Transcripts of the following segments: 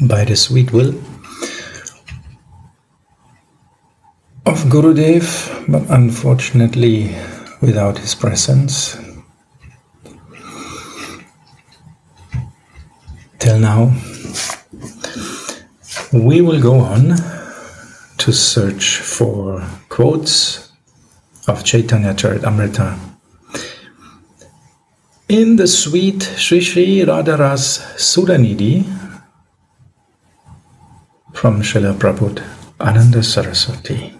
by the sweet will of Gurudev, but unfortunately without his presence. Till now, we will go on to search for quotes of Chaitanya Charitamrita in the sweet Sri Sri Radharas Sudhanidhi from Srila Prabhupada Ananda Saraswati.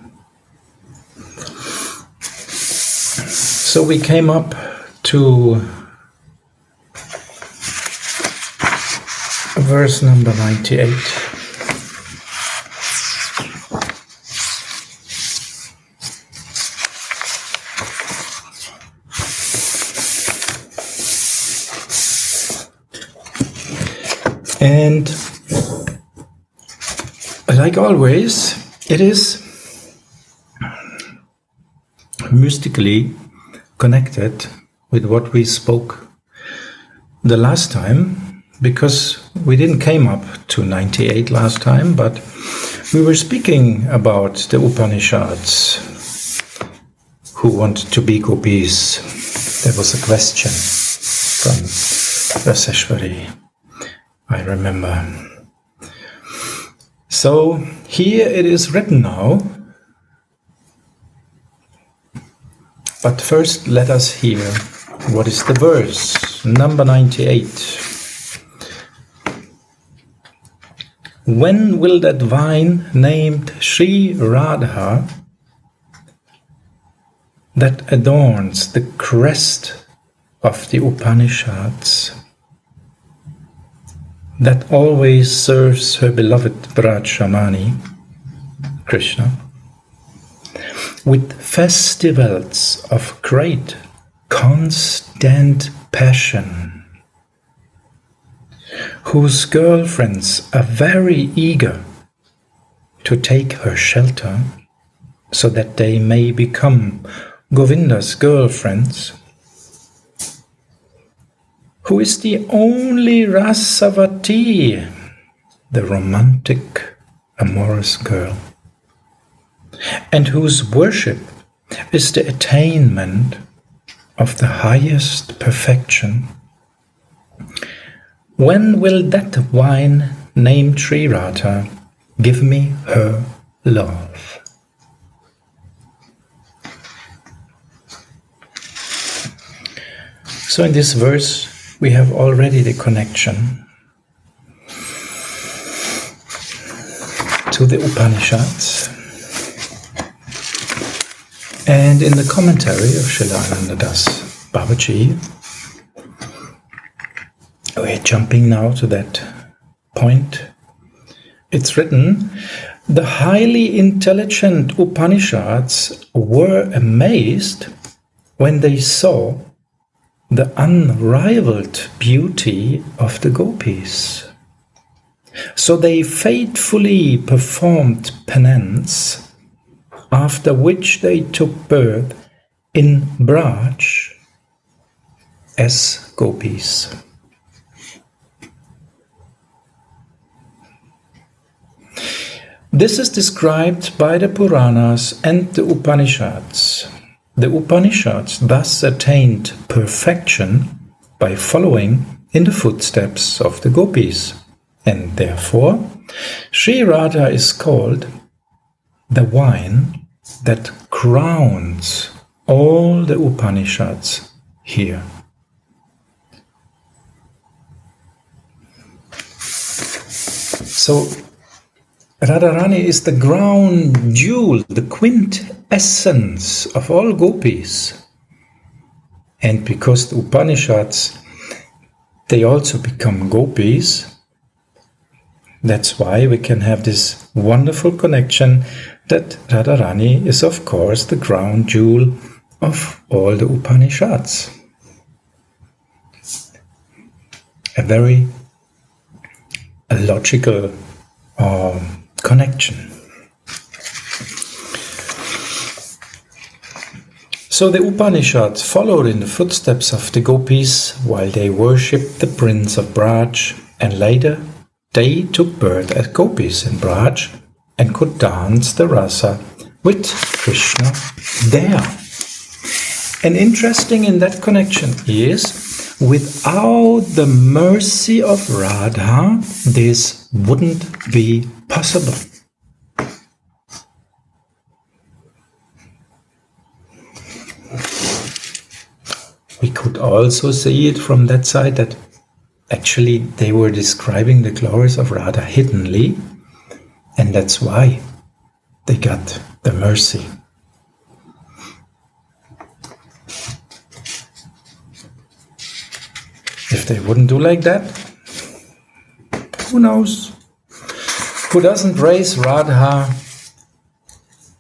So we came up to verse number 98. And like always, it is mystically connected with what we spoke the last time because we didn't came up to 98 last time but we were speaking about the upanishads who want to be gopis. There was a question from Raseshwari I remember so here it is written now But first, let us hear what is the verse, number 98. When will that vine named Sri Radha that adorns the crest of the Upanishads, that always serves her beloved Braj Krishna, with festivals of great constant passion, whose girlfriends are very eager to take her shelter so that they may become Govinda's girlfriends, who is the only Rasavati, the romantic, amorous girl and whose worship is the attainment of the highest perfection. When will that wine named Sri Radha give me her love? So, in this verse, we have already the connection to the Upanishads and in the commentary of Srila Das Babaji, we're jumping now to that point. It's written The highly intelligent Upanishads were amazed when they saw the unrivaled beauty of the gopis. So they faithfully performed penance after which they took birth in Braj as gopis. This is described by the Puranas and the Upanishads. The Upanishads thus attained perfection by following in the footsteps of the gopis, and therefore Sri Radha is called the wine that crowns all the Upanishads here. So, Radharani is the ground jewel, the quintessence of all gopis. And because the Upanishads, they also become gopis, that's why we can have this wonderful connection that Radharani is, of course, the ground jewel of all the Upanishads. A very logical uh, connection. So the Upanishads followed in the footsteps of the gopis while they worshipped the prince of Braj and later they took birth as gopis in Braj and could dance the rasa with Krishna there. And interesting in that connection is without the mercy of Radha, this wouldn't be possible. We could also see it from that side that actually they were describing the glories of Radha hiddenly, and that's why they got the mercy. If they wouldn't do like that, who knows? Who doesn't raise Radha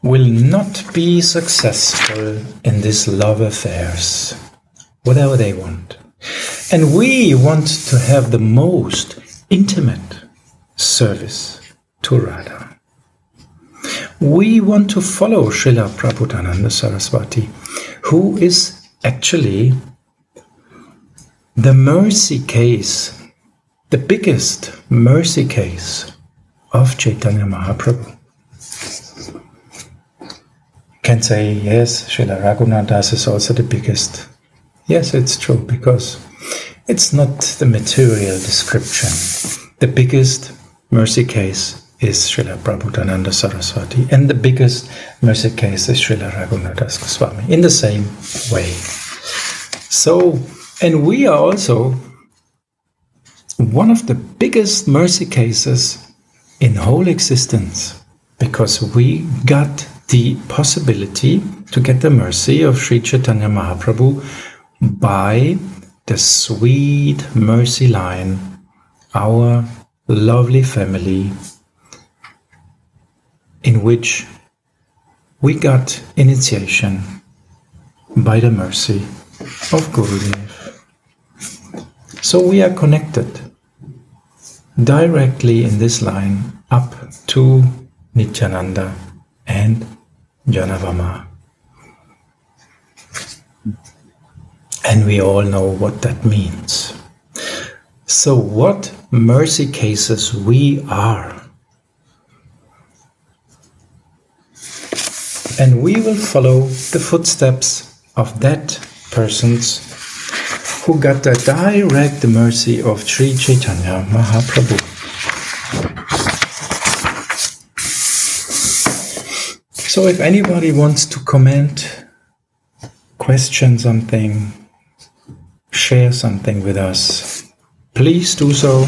will not be successful in these love affairs, whatever they want. And we want to have the most intimate service to Radha. We want to follow Srila Prabhupada Saraswati, who is actually the mercy case, the biggest mercy case of Chaitanya Mahaprabhu. Can say, yes, Srila Raghunadas is also the biggest. Yes, it's true, because it's not the material description. The biggest mercy case is Srila Prabhupada Saraswati, and the biggest mercy case is Srila Raghunadas Goswami, in the same way. So, and we are also one of the biggest mercy cases in whole existence because we got the possibility to get the mercy of Sri Chaitanya Mahaprabhu by the sweet mercy line, our lovely family, in which we got initiation by the mercy of Gurudev. So we are connected directly in this line up to Nityananda and Janavama. And we all know what that means. So, what mercy cases we are. And we will follow the footsteps of that person's who got the direct mercy of Sri Chaitanya Mahaprabhu. So, if anybody wants to comment, question something, share something with us, please do so.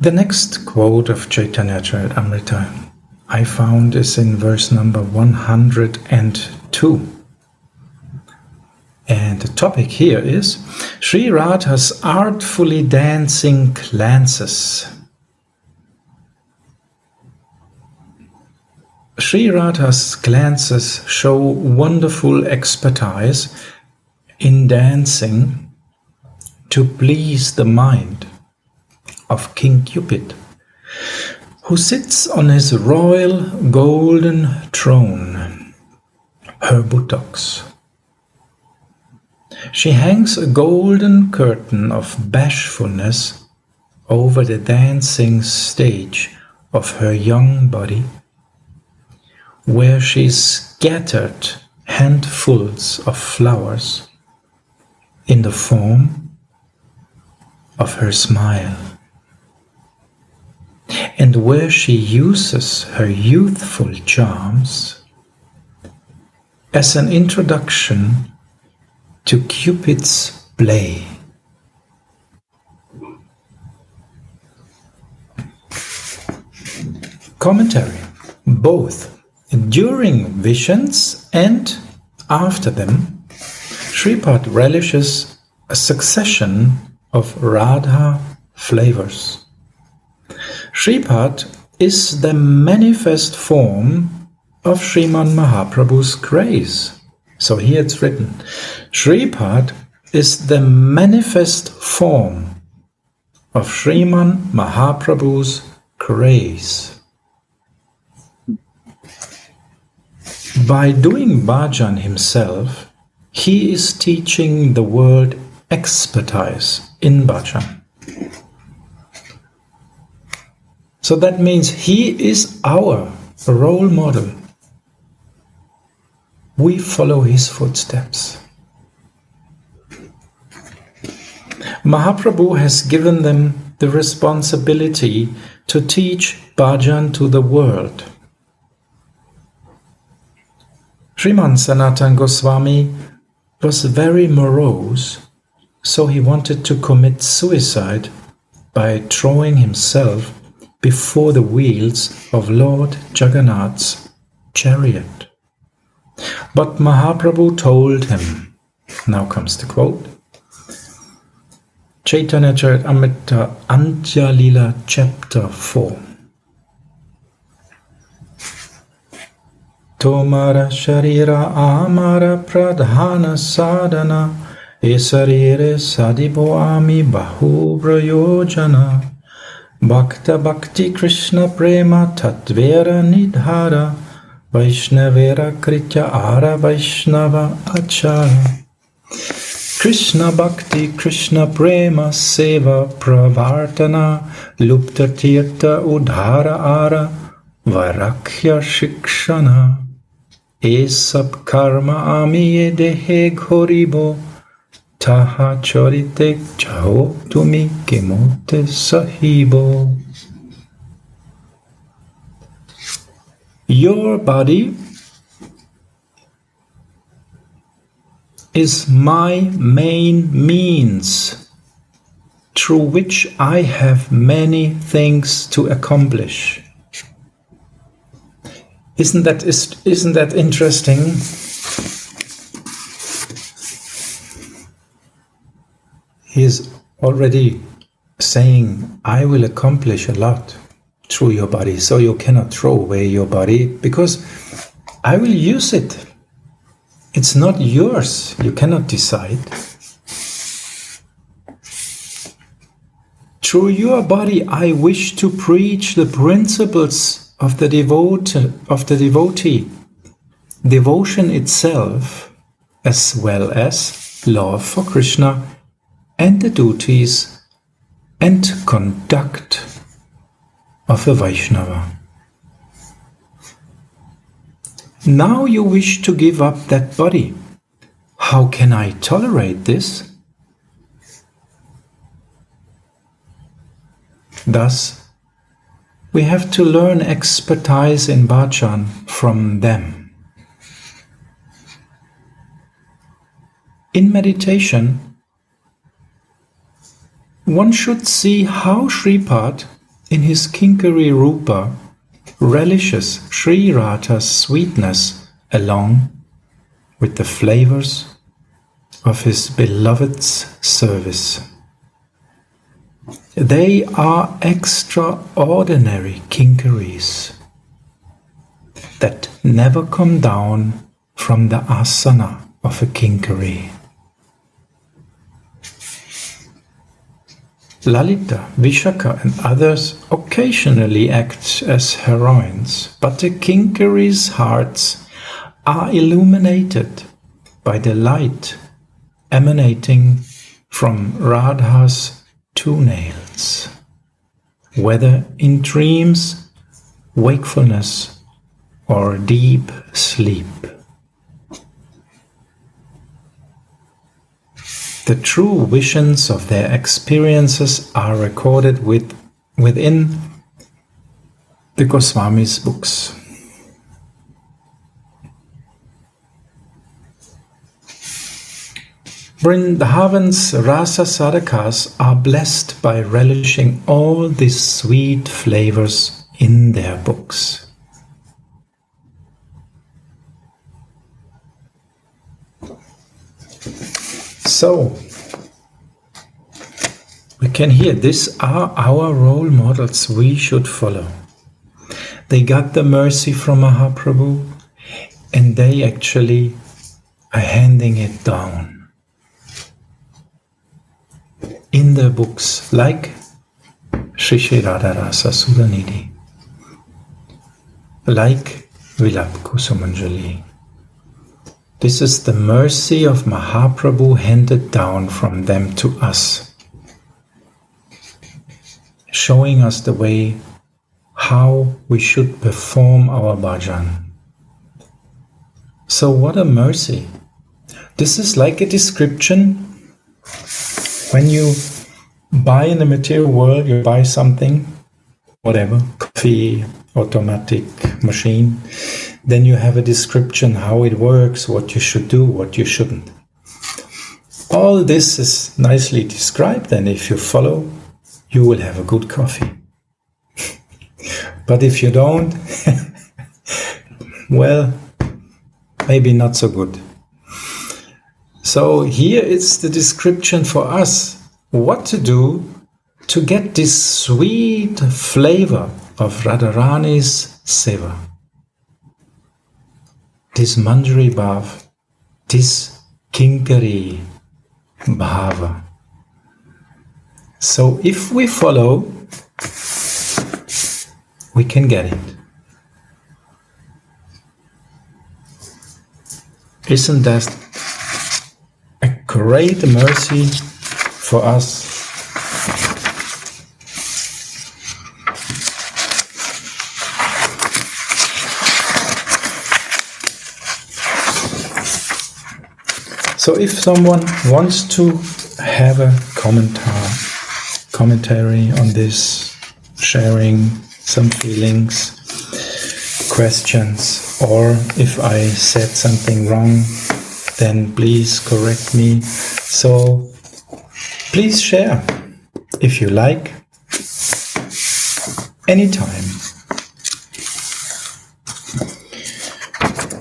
The next quote of Chaitanya Charitamrita I found is in verse number 102. And the topic here is Sri Radha's artfully dancing glances. Sri Radha's glances show wonderful expertise in dancing to please the mind of King Cupid, who sits on his royal golden throne, her buttocks. She hangs a golden curtain of bashfulness over the dancing stage of her young body, where she scattered handfuls of flowers in the form of her smile and where she uses her youthful charms as an introduction to Cupid's play. Commentary Both during visions and after them, Sripad relishes a succession of Radha flavors. Sripad is the manifest form of Sriman Mahaprabhu's grace. So here it's written Sripad is the manifest form of Sriman Mahaprabhu's grace. By doing bhajan himself, he is teaching the world expertise in bhajan. So that means he is our role model. We follow his footsteps. Mahaprabhu has given them the responsibility to teach bhajan to the world. Sriman Sanatan Goswami was very morose, so he wanted to commit suicide by throwing himself before the wheels of Lord Jagannath's chariot. But Mahaprabhu told him, now comes the quote, Chaitanya chapter 4. Tomara Sharira Amara Pradhana Sadhana E Sadibo Ami Bahu Prayojana भक्त भक्ति कृष्ण प्रेम तद्वैर निधार वैष्णवेर कृत are वैष्णव अचार कृष्णभक्ति कृष्णप्रेम save प्रभाना लुप्त ति उधार are वराक्षिक्षण A sap कर्म आमि देहे घोरबो Taha Chorite Chao Tumi Kemote Sahibo Your body is my main means through which I have many things to accomplish. Isn't that, is, isn't that interesting? He is already saying, I will accomplish a lot through your body, so you cannot throw away your body because I will use it it's not yours. You cannot decide. Through your body, I wish to preach the principles of the devote of the devotee, devotion itself, as well as love for Krishna and the duties and conduct of a Vaishnava. Now you wish to give up that body. How can I tolerate this? Thus, we have to learn expertise in bhajan from them. In meditation, one should see how Sripad, in his Kinkari Rupa, relishes Sri Radha's sweetness along with the flavors of his beloved's service. They are extraordinary kinkaris that never come down from the asana of a kinkari. Lalita, Vishaka, and others occasionally act as heroines, but the Kinkaris' hearts are illuminated by the light emanating from Radha's two nails, whether in dreams, wakefulness, or deep sleep. The true visions of their experiences are recorded with, within the Goswami's books. Vrindavan's rasa sadhakas are blessed by relishing all these sweet flavors in their books. So, we can hear these are our role models we should follow. They got the mercy from Mahaprabhu and they actually are handing it down in their books, like Sri Radharasa Sudhanidhi, like Vilap Kusumanjali. This is the mercy of Mahaprabhu handed down from them to us, showing us the way how we should perform our bhajan. So, what a mercy! This is like a description when you buy in the material world, you buy something, whatever, coffee, automatic machine, then you have a description how it works, what you should do, what you shouldn't. All this is nicely described, and if you follow, you will have a good coffee. but if you don't, well, maybe not so good. So here it's the description for us what to do to get this sweet flavor of Radharani's seva. This Manjari Bhav, this Kinkari Bhava. So if we follow, we can get it. Isn't that a great mercy for us. So if someone wants to have a commentar, commentary on this, sharing some feelings, questions, or if I said something wrong, then please correct me. So Please share if you like, anytime.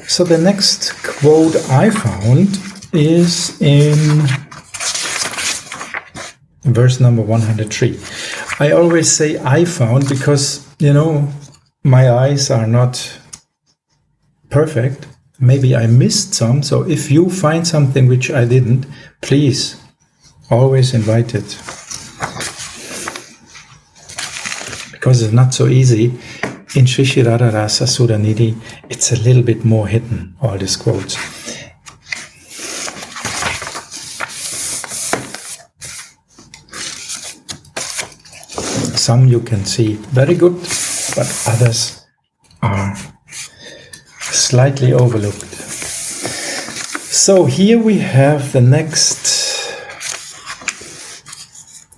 So the next quote I found is in verse number 103. I always say I found because, you know, my eyes are not perfect. Maybe I missed some. So if you find something which I didn't, please always invite it. Because it's not so easy. In Shishirada Rasa it's a little bit more hidden, all these quotes. Some you can see very good, but others are slightly overlooked. So here we have the next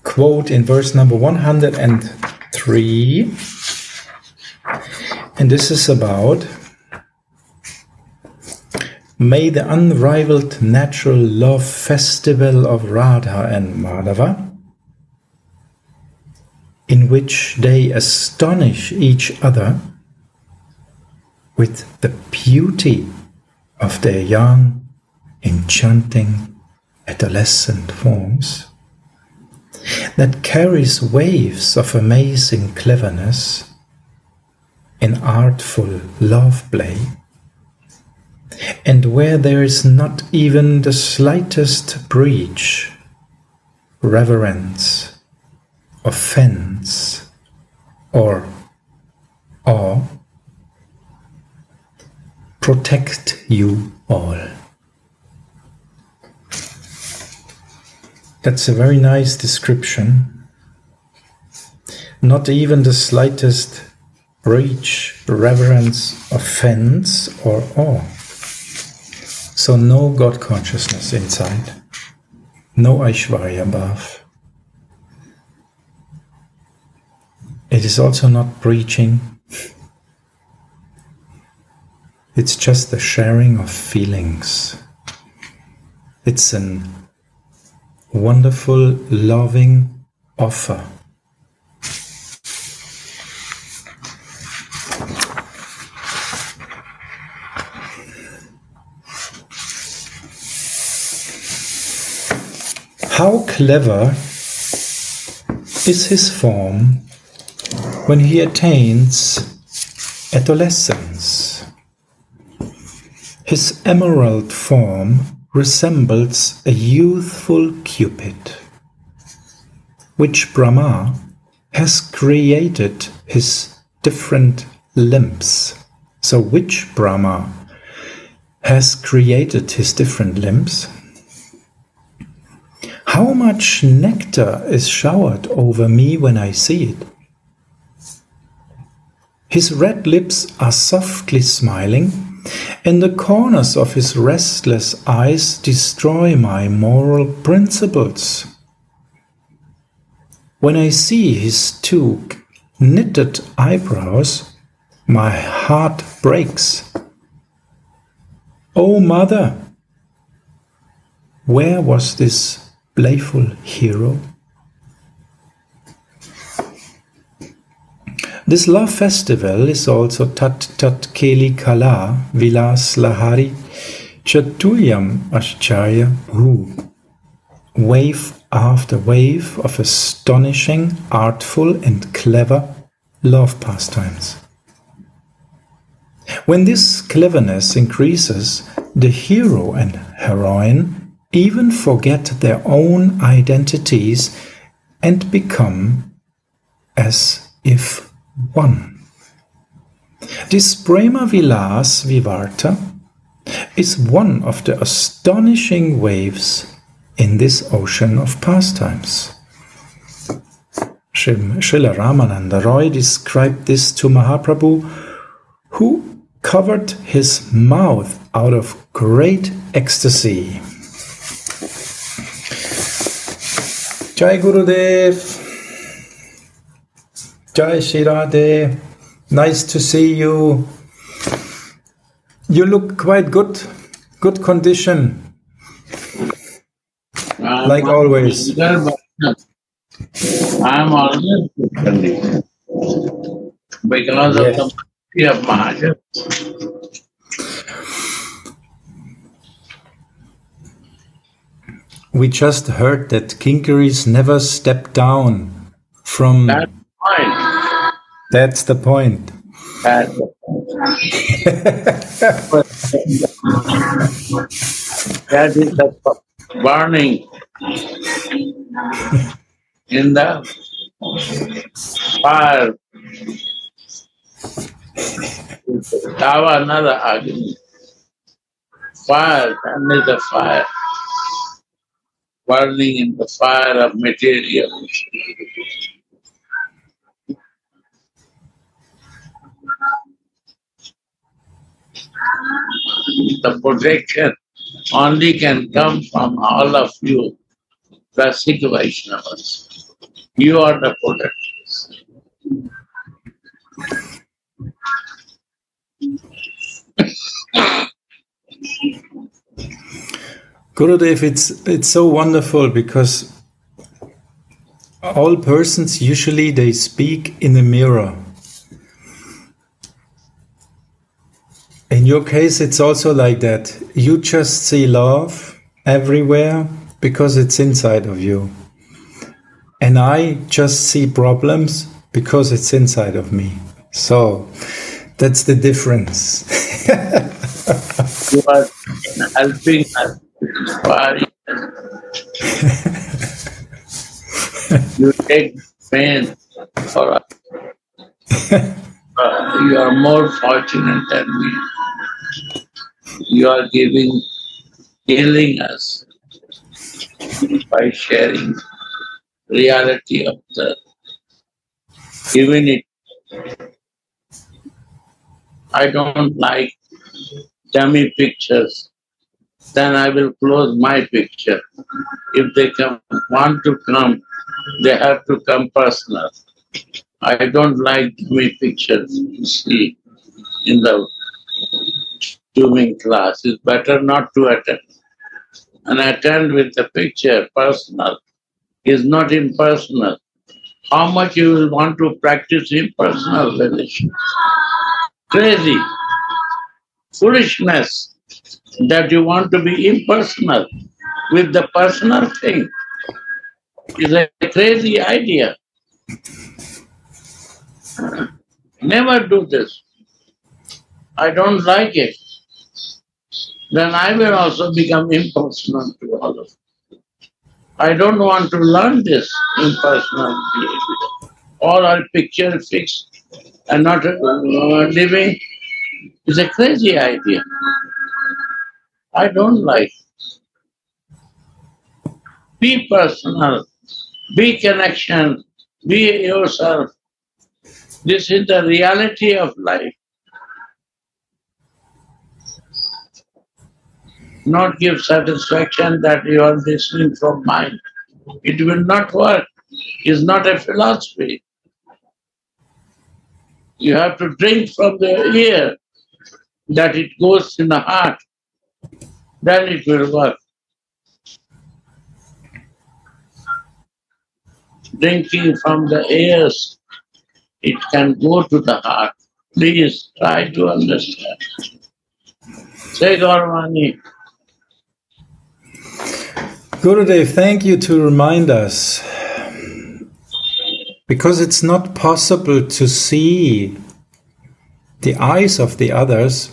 quote in verse number 103. And this is about May the unrivaled natural love festival of Radha and Madhava, in which they astonish each other with the beauty of their young, enchanting, adolescent forms that carries waves of amazing cleverness in artful love play, and where there is not even the slightest breach, reverence, offense, or awe, protect you all. That's a very nice description. Not even the slightest breach, reverence, offense, or awe. So, no God consciousness inside, no Aishwarya Bhav. It is also not preaching, it's just the sharing of feelings. It's an wonderful, loving offer. How clever is his form when he attains adolescence? His emerald form resembles a youthful Cupid, which Brahma has created his different limbs. So, which Brahma? has created his different limbs? How much nectar is showered over me when I see it? His red lips are softly smiling, and the corners of his restless eyes destroy my moral principles. When I see his two knitted eyebrows, my heart breaks. Oh, mother, where was this playful hero? This love festival is also Tat Tat Keli Kala Vilas Lahari Chatuyam Bhu. Wave after wave of astonishing, artful, and clever love pastimes. When this cleverness increases, the hero and heroine even forget their own identities and become as if one. This Prema Vilas Vivarta is one of the astonishing waves in this ocean of pastimes. Srila Ramananda Roy described this to Mahaprabhu, who covered his mouth out of great ecstasy. Jai Gurudev, Jai Shirade, nice to see you. You look quite good, good condition, I'm like always. I'm always good condition because of the of Mahadev. We just heard that Kinkaris never step down from. That's fine. That's the point. That's that is the burning in the fire. Tava another agni. Fire, and is the fire. Burning in the fire of material. The protection only can come from all of you, the Sikh Vaishnavas. You are the protectors. Gurudev, it's it's so wonderful because all persons usually they speak in a mirror. In your case, it's also like that. You just see love everywhere because it's inside of you. And I just see problems because it's inside of me. So that's the difference. You are helping us, you take pain for us. Uh, you are more fortunate than me. You are giving, healing us by sharing reality of the divinity. I don't like dummy pictures. Then I will close my picture. If they come, want to come, they have to come personal. I don't like dummy pictures you see in the swimming class. It's better not to attend. And attend with the picture personal is not impersonal. How much you will want to practice impersonal relations? Crazy. Foolishness that you want to be impersonal with the personal thing is a crazy idea. Never do this. I don't like it. Then I will also become impersonal to all of you. I don't want to learn this impersonal behavior. All our picture fixed and not uh, living is a crazy idea. I don't like. Be personal, be connection, be yourself. This is the reality of life. Not give satisfaction that you are listening from mind. It will not work. It's not a philosophy. You have to drink from the ear that it goes in the heart. Then it will work. Drinking from the ears, it can go to the heart. Please try to understand. Say Gauravani. Gurudev, thank you to remind us. Because it's not possible to see the eyes of the others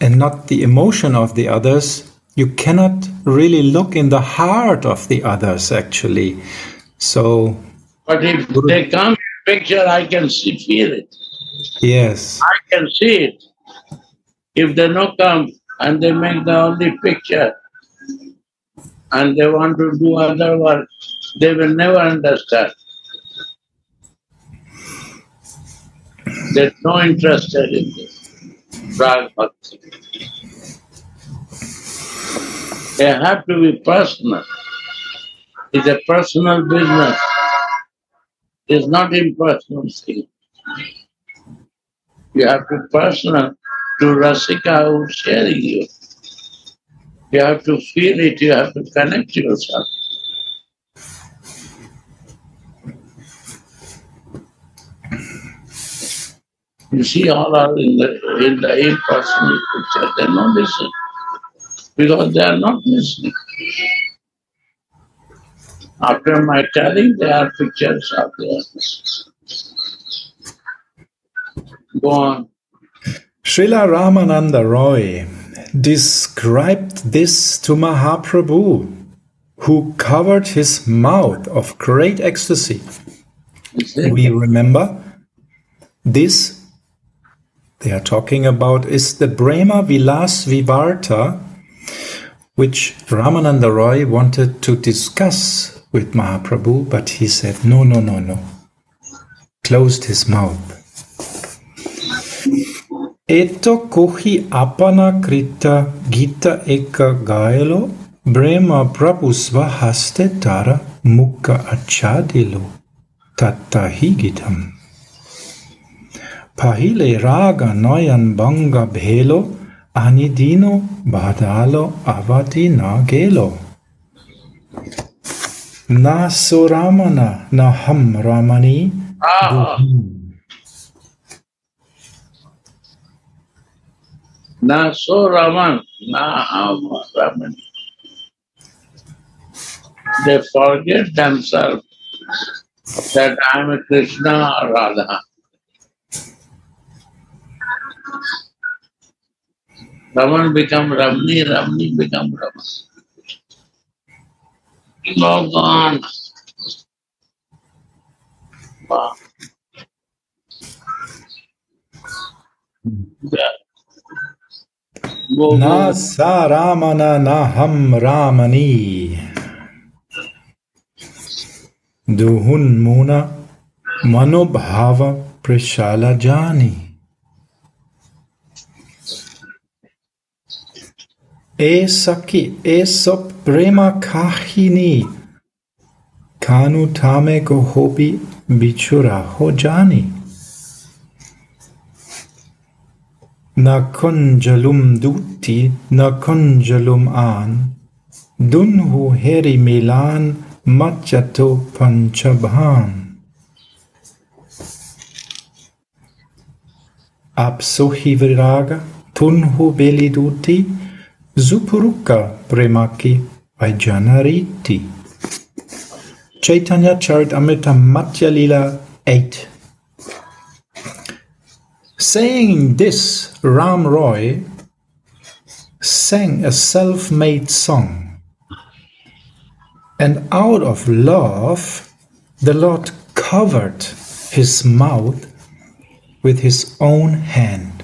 and not the emotion of the others, you cannot really look in the heart of the others actually. So But if they come in picture, I can see, feel it. yes. I can see it. If they no come and they make the only picture and they want to do other work, they will never understand. They're no interested in this. Rag Bhakti. They have to be personal. It's a personal business. It's not impersonal thing. You have to personal to Rasika who's sharing you. You have to feel it, you have to connect yourself. You see, all are in the in the impersonal picture. They're not listening because they are not listening. After my telling, there are pictures of there. Go on. Srila Ramananda Roy described this to Mahaprabhu, who covered his mouth of great ecstasy. We remember this they are talking about is the Prema Vilas Vivarta, which Ramananda Roy wanted to discuss with Mahaprabhu, but he said, no, no, no, no. Closed his mouth. Eto kohi apana krita gita eka gaelo brema prabhusva haste tara mukha achadilo tatta gitam. Pahile raga noyan banga bhelo anidino badalo avati nagelo. Na suramana na ham ramani ah. Na so Raman, na Am Raman. They forget themselves that I am a Krishna or Radha. Raman become Ramni, Ramni become Raman. Go gone. Wow. Yeah. ना सा रामना न हम रामनी। दुहुन मुना मनोभाव प्रशाला जानी। ए सखी ए सब प्रेमा खाहिनी खानु थामे को होपी बिछुरा हो जानी। na congelum duti na congelum an, dunhu heri milan macchato panchabhan. Apsohi viraga, tunhu beli dutti, zupuruka premaki vajanariti. Chaitanya Charit Amrita Matya Lila 8 Saying this, Ram Roy sang a self made song. And out of love, the Lord covered his mouth with his own hand.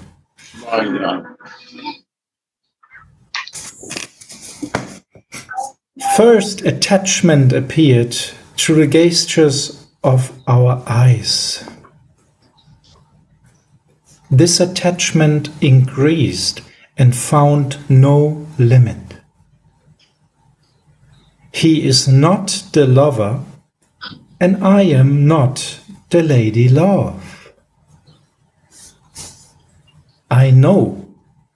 First attachment appeared through the gestures of our eyes. This attachment increased and found no limit. He is not the lover, and I am not the lady love. I know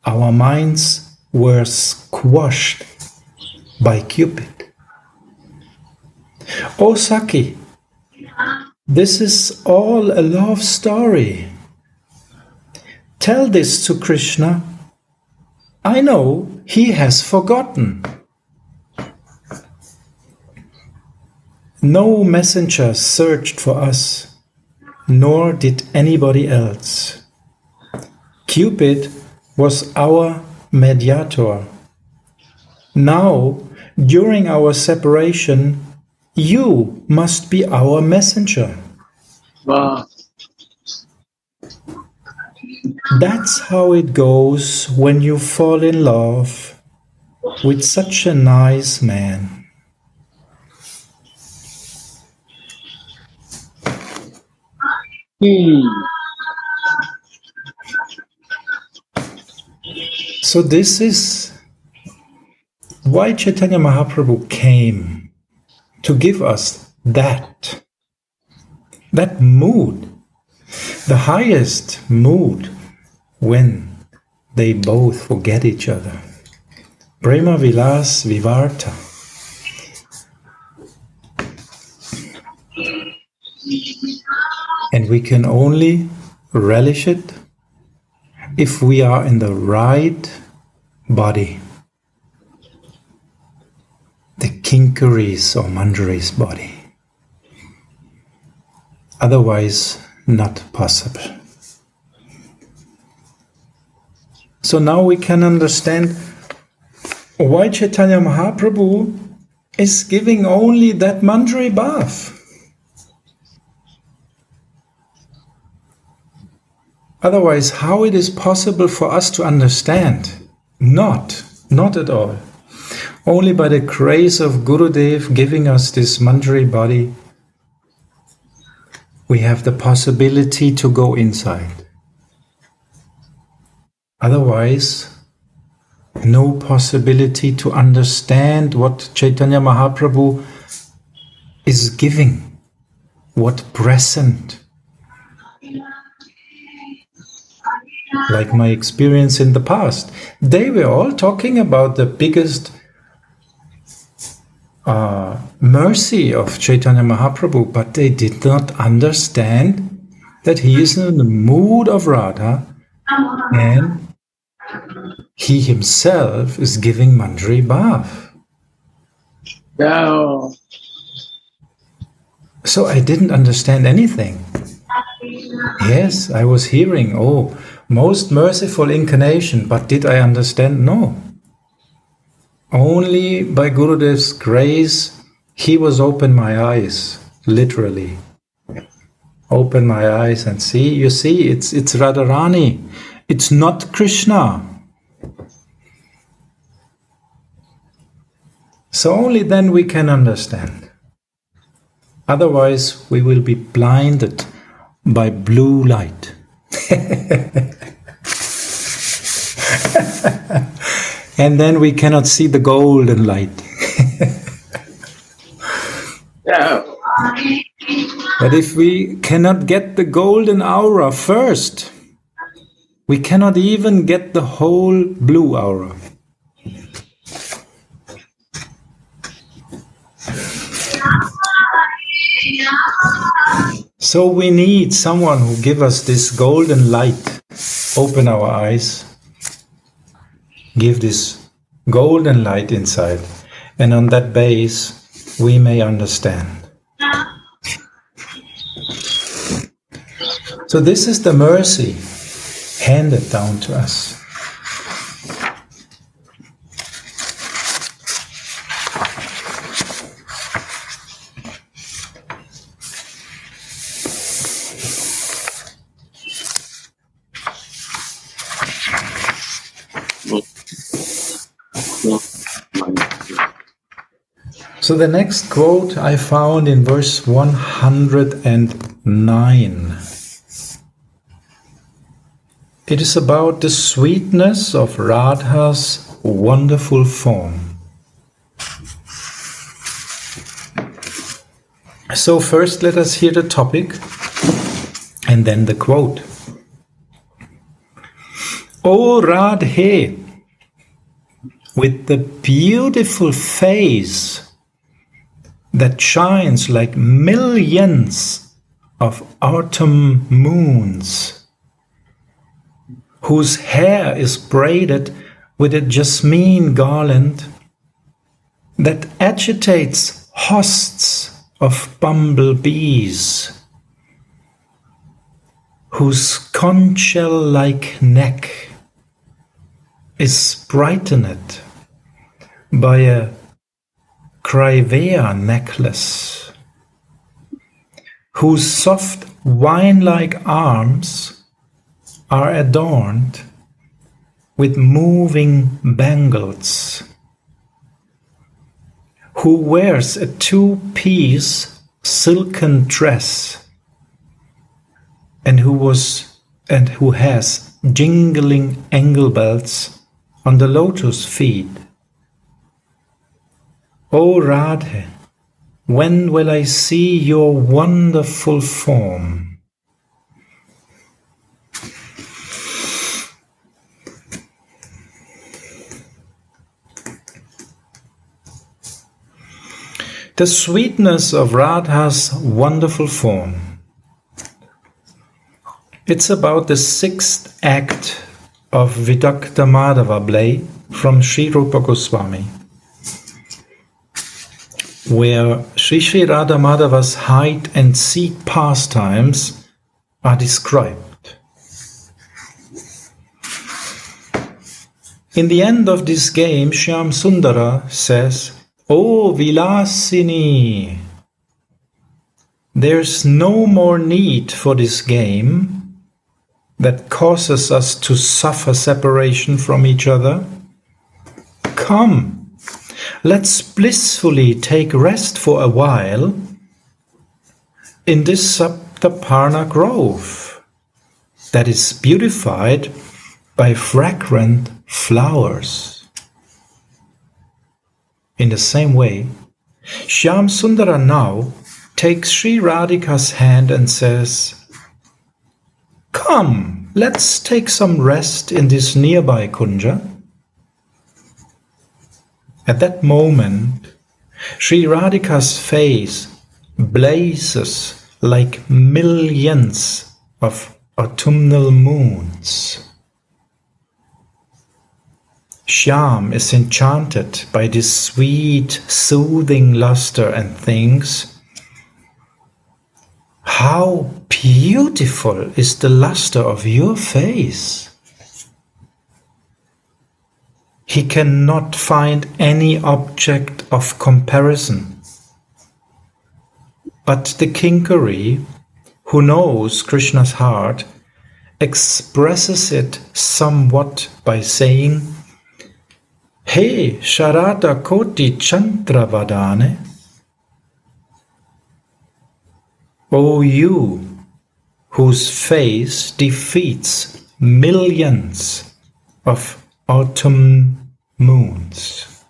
our minds were squashed by Cupid. Oh Saki, this is all a love story. Tell this to Krishna. I know he has forgotten. No messenger searched for us, nor did anybody else. Cupid was our mediator. Now, during our separation, you must be our messenger. Wow. That's how it goes when you fall in love with such a nice man. Hmm. So, this is why Chaitanya Mahaprabhu came to give us that, that mood, the highest mood when they both forget each other. Prema Vilas Vivarta. And we can only relish it if we are in the right body. The kinkaris or manjaris body. Otherwise, not possible. So now we can understand why Chaitanya Mahaprabhu is giving only that manjari bhav. Otherwise, how it is possible for us to understand? Not, not at all. Only by the grace of Gurudev giving us this manjari body, we have the possibility to go inside. Otherwise, no possibility to understand what Chaitanya Mahaprabhu is giving, what present. Like my experience in the past, they were all talking about the biggest uh, mercy of Chaitanya Mahaprabhu, but they did not understand that he is in the mood of Radha and he himself is giving Manjari bhav. Yeah. So I didn't understand anything. Yes, I was hearing, oh, most merciful incarnation, but did I understand? No. Only by Gurudev's grace, he was open my eyes, literally. Open my eyes and see, you see, it's it's Radharani. It's not Krishna. So only then we can understand. Otherwise, we will be blinded by blue light. and then we cannot see the golden light. Yeah. But if we cannot get the golden aura first, we cannot even get the whole blue aura. So we need someone who give us this golden light, open our eyes, give this golden light inside, and on that base we may understand. So this is the mercy handed down to us. So the next quote I found in verse 109. It is about the sweetness of Radha's wonderful form. So, first let us hear the topic and then the quote. O Radhe, with the beautiful face that shines like millions of autumn moons, whose hair is braided with a jasmine garland that agitates hosts of bumblebees, whose conch-shell like neck is brightened by a Crivea necklace, whose soft wine-like arms are adorned with moving bangles, who wears a two-piece silken dress, and who was and who has jingling ankle belts on the lotus feet. O Radhe, when will I see your wonderful form? The sweetness of Radha's wonderful form. It's about the sixth act of Vidagdha Madhava play from Sri Rupa Goswami, where Sri Sri Radha Madhava's hide and seek pastimes are described. In the end of this game, Shyam Sundara says, O Vilasini, there's no more need for this game that causes us to suffer separation from each other? Come, let's blissfully take rest for a while in this Saptaparna grove that is beautified by fragrant flowers. In the same way, Shyam Sundara now takes Sri Radhika's hand and says, Come, let's take some rest in this nearby kunja. At that moment, Sri Radhika's face blazes like millions of autumnal moons. Shyam is enchanted by this sweet, soothing luster and thinks, how beautiful is the luster of your face! He cannot find any object of comparison. But the Kinkari, who knows Krishna's heart, expresses it somewhat by saying, Hey Sharada Koti Chandravadane, O you whose face defeats millions of autumn moons.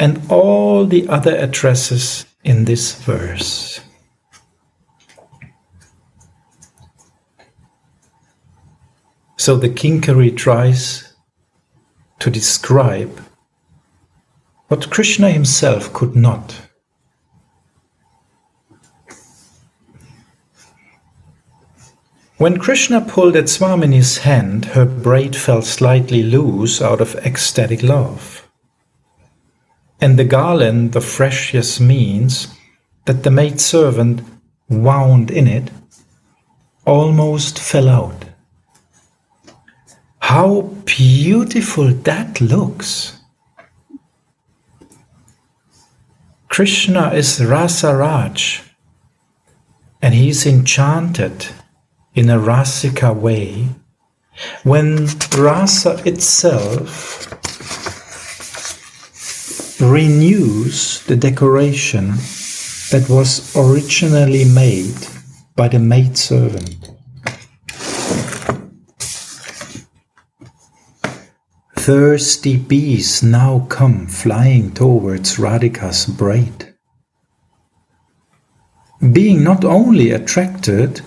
And all the other addresses in this verse. So the Kinkari tries to describe what Krishna himself could not. When Krishna pulled at Swamini's hand, her braid fell slightly loose out of ecstatic love. And the garland of fresh jasmines that the maidservant wound in it almost fell out. How beautiful that looks! Krishna is Rasaraj, and he's enchanted in a Rasika way, when rasa itself renews the decoration that was originally made by the maidservant. Thirsty bees now come flying towards Radhika's braid. Being not only attracted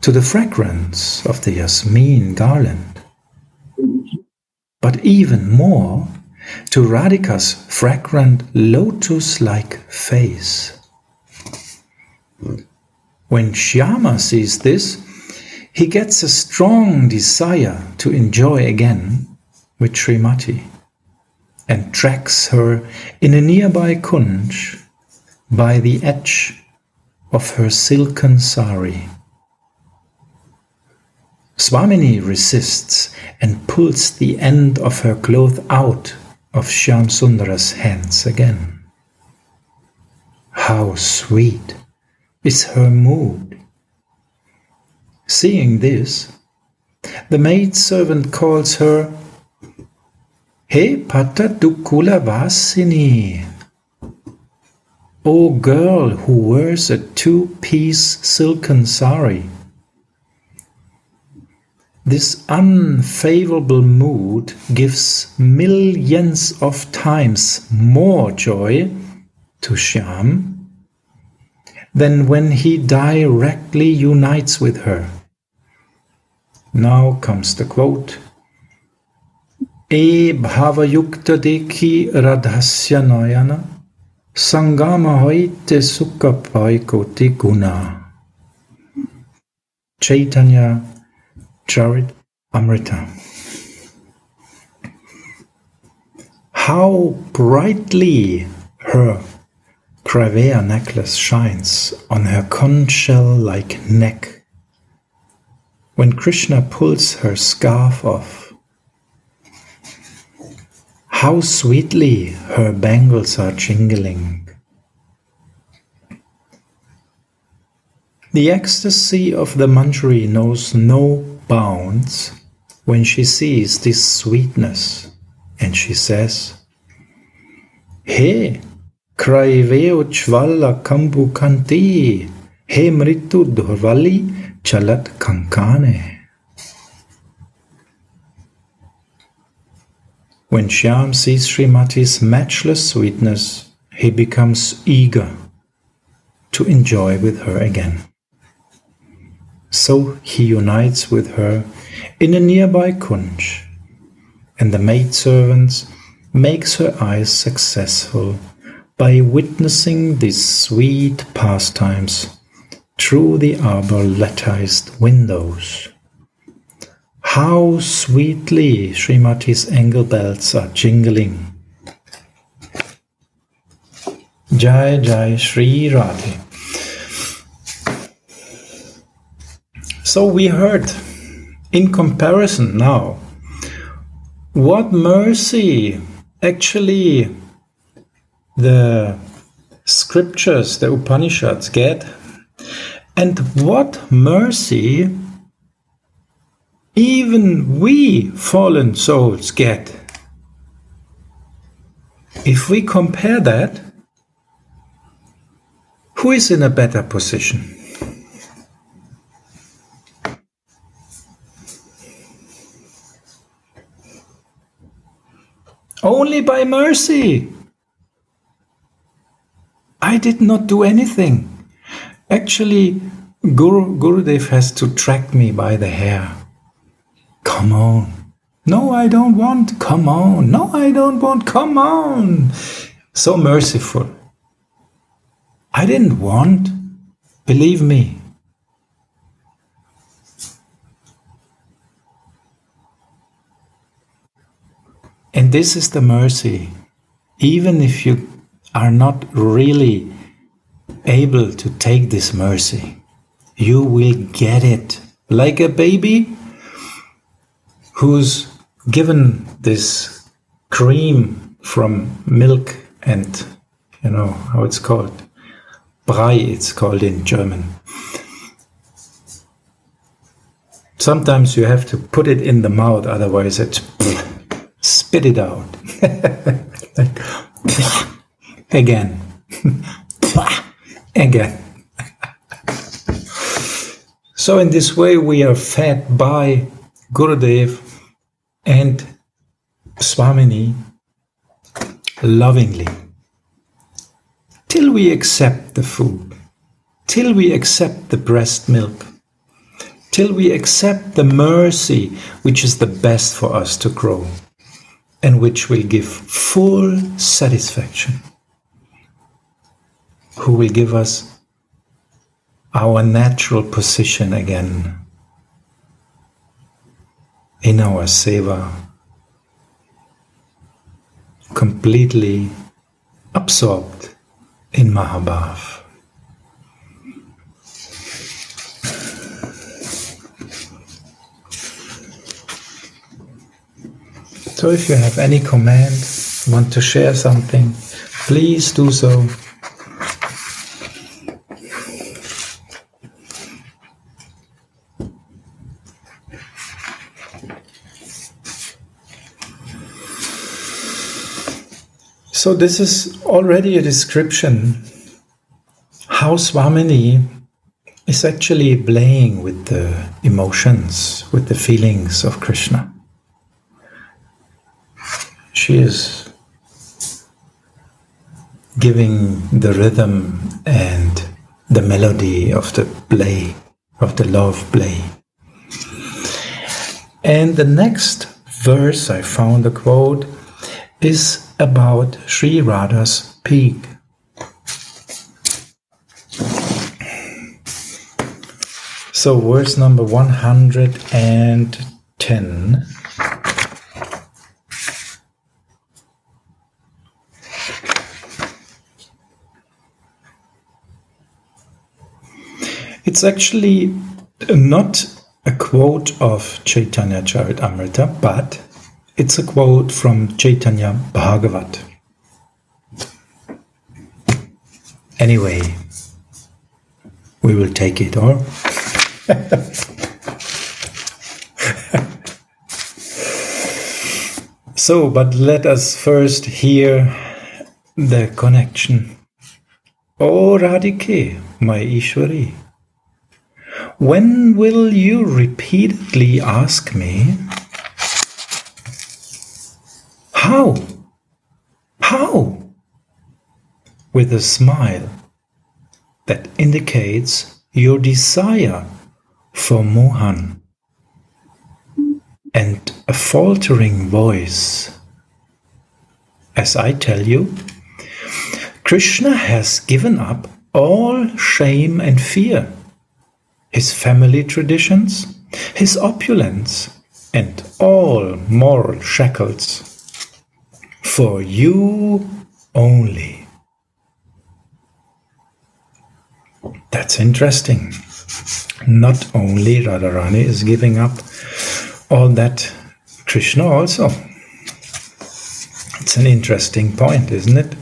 to the fragrance of the Yasmin garland, but even more to Radhika's fragrant lotus like face. When Shyama sees this, he gets a strong desire to enjoy again with Srimati and tracks her in a nearby kunj by the edge of her silken sari. Swamini resists and pulls the end of her cloth out of Shyamsundara's hands again. How sweet is her mood! Seeing this, the maidservant calls her He Patadukula Vasini. O girl who wears a two-piece silken sari this unfavorable mood gives millions of times more joy to Shyam than when he directly unites with her. Now comes the quote. E bhavayukta dekhi radhasya nayana sangama hoite sukha paikoti guna. Chaitanya Jared Amrita. How brightly her Cravea necklace shines on her conch shell like neck when Krishna pulls her scarf off. How sweetly her bangles are jingling. The ecstasy of the Manjari knows no bounds when she sees this sweetness and she says, He kraiveo chvala kambu kanti, he mritu dhurvali chalat kankane. When Shyam sees Srimati's matchless sweetness, he becomes eager to enjoy with her again. So he unites with her in a nearby kunj, and the maidservant makes her eyes successful by witnessing these sweet pastimes through the arbor latticed windows. How sweetly Srimati's angle bells are jingling. Jai Jai Sri Radhe. So we heard in comparison now what mercy actually the scriptures, the Upanishads get, and what mercy even we fallen souls get. If we compare that, who is in a better position? Only by mercy. I did not do anything. Actually, Guru, Gurudev has to track me by the hair. Come on. No, I don't want. Come on. No, I don't want. Come on. So merciful. I didn't want. Believe me. And this is the mercy. Even if you are not really able to take this mercy, you will get it. Like a baby who's given this cream from milk and, you know, how it's called. Brei, it's called in German. Sometimes you have to put it in the mouth, otherwise it's spit it out. again. again. so, in this way, we are fed by Gurudev and Swamini lovingly till we accept the food, till we accept the breast milk, till we accept the mercy which is the best for us to grow and which will give full satisfaction, who will give us our natural position again in our seva, completely absorbed in Mahabhav. So if you have any comment, want to share something, please do so. So this is already a description how Swamini is actually playing with the emotions, with the feelings of Krishna. She is giving the rhythm and the melody of the play, of the love play. And the next verse, I found a quote, is about Sri Radha's peak. So, verse number 110. It's actually not a quote of Chaitanya Charitamrita, but it's a quote from Chaitanya Bhagavat. Anyway, we will take it, or? so, but let us first hear the connection. O Radhike, my Ishwari, when will you repeatedly ask me how? How? With a smile that indicates your desire for Mohan and a faltering voice. As I tell you, Krishna has given up all shame and fear, his family traditions, his opulence, and all moral shackles for you only. That's interesting. Not only Radharani is giving up all that, Krishna also. It's an interesting point, isn't it?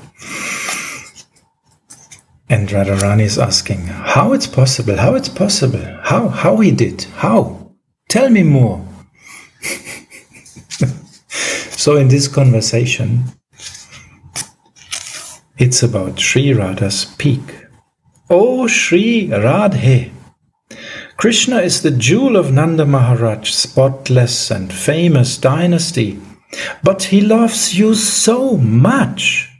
And Radharani is asking, how it's possible, how it's possible, how, how he did, how? Tell me more. So, in this conversation, it's about Sri Radha's peak. Oh, Sri Radhe! Krishna is the jewel of Nanda Maharaj's spotless and famous dynasty, but he loves you so much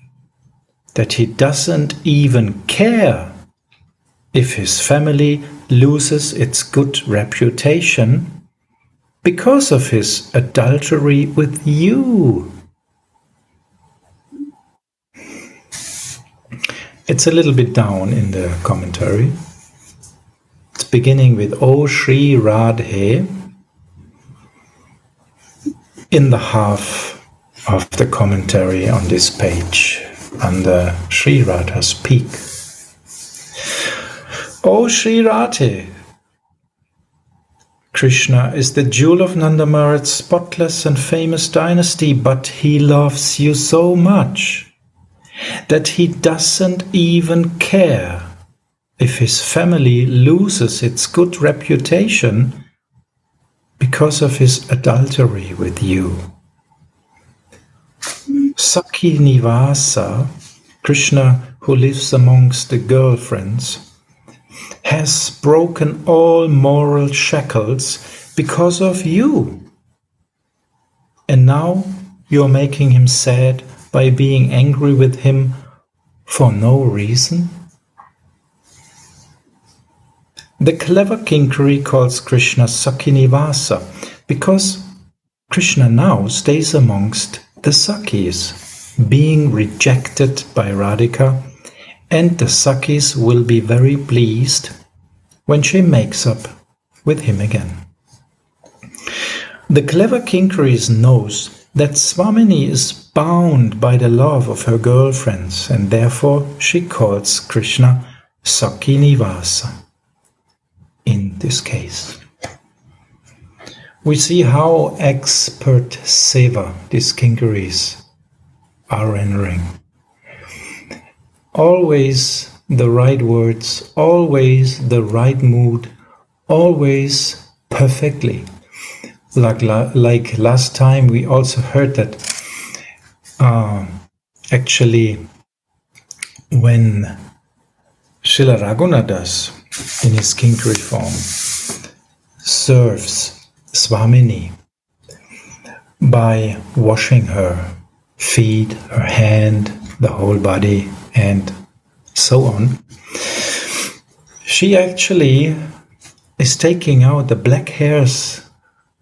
that he doesn't even care if his family loses its good reputation because of his adultery with you. It's a little bit down in the commentary. It's beginning with O Shri Radhe in the half of the commentary on this page under Sri Radha's peak. O Sri Radhe, Krishna is the jewel of Nanda Maharaj's spotless and famous dynasty, but he loves you so much that he doesn't even care if his family loses its good reputation because of his adultery with you. Sakhi Nivasa Krishna, who lives amongst the girlfriends, has broken all moral shackles because of you. And now you're making him sad by being angry with him for no reason? The clever Kinkari calls Krishna Sakhi Nivasa because Krishna now stays amongst the Sakis, being rejected by Radhika, and the Sakis will be very pleased when she makes up with him again. The clever Kinkaris knows that Swamini is bound by the love of her girlfriends and therefore she calls Krishna Sakhi Nivasa in this case. We see how expert seva these kinkaris are rendering. Always the right words, always the right mood, always perfectly. Like, like last time, we also heard that uh, actually when Srila Raghunadas in his kinkari form serves Swamini by washing her feet, her hand, the whole body, and so on. She actually is taking out the black hairs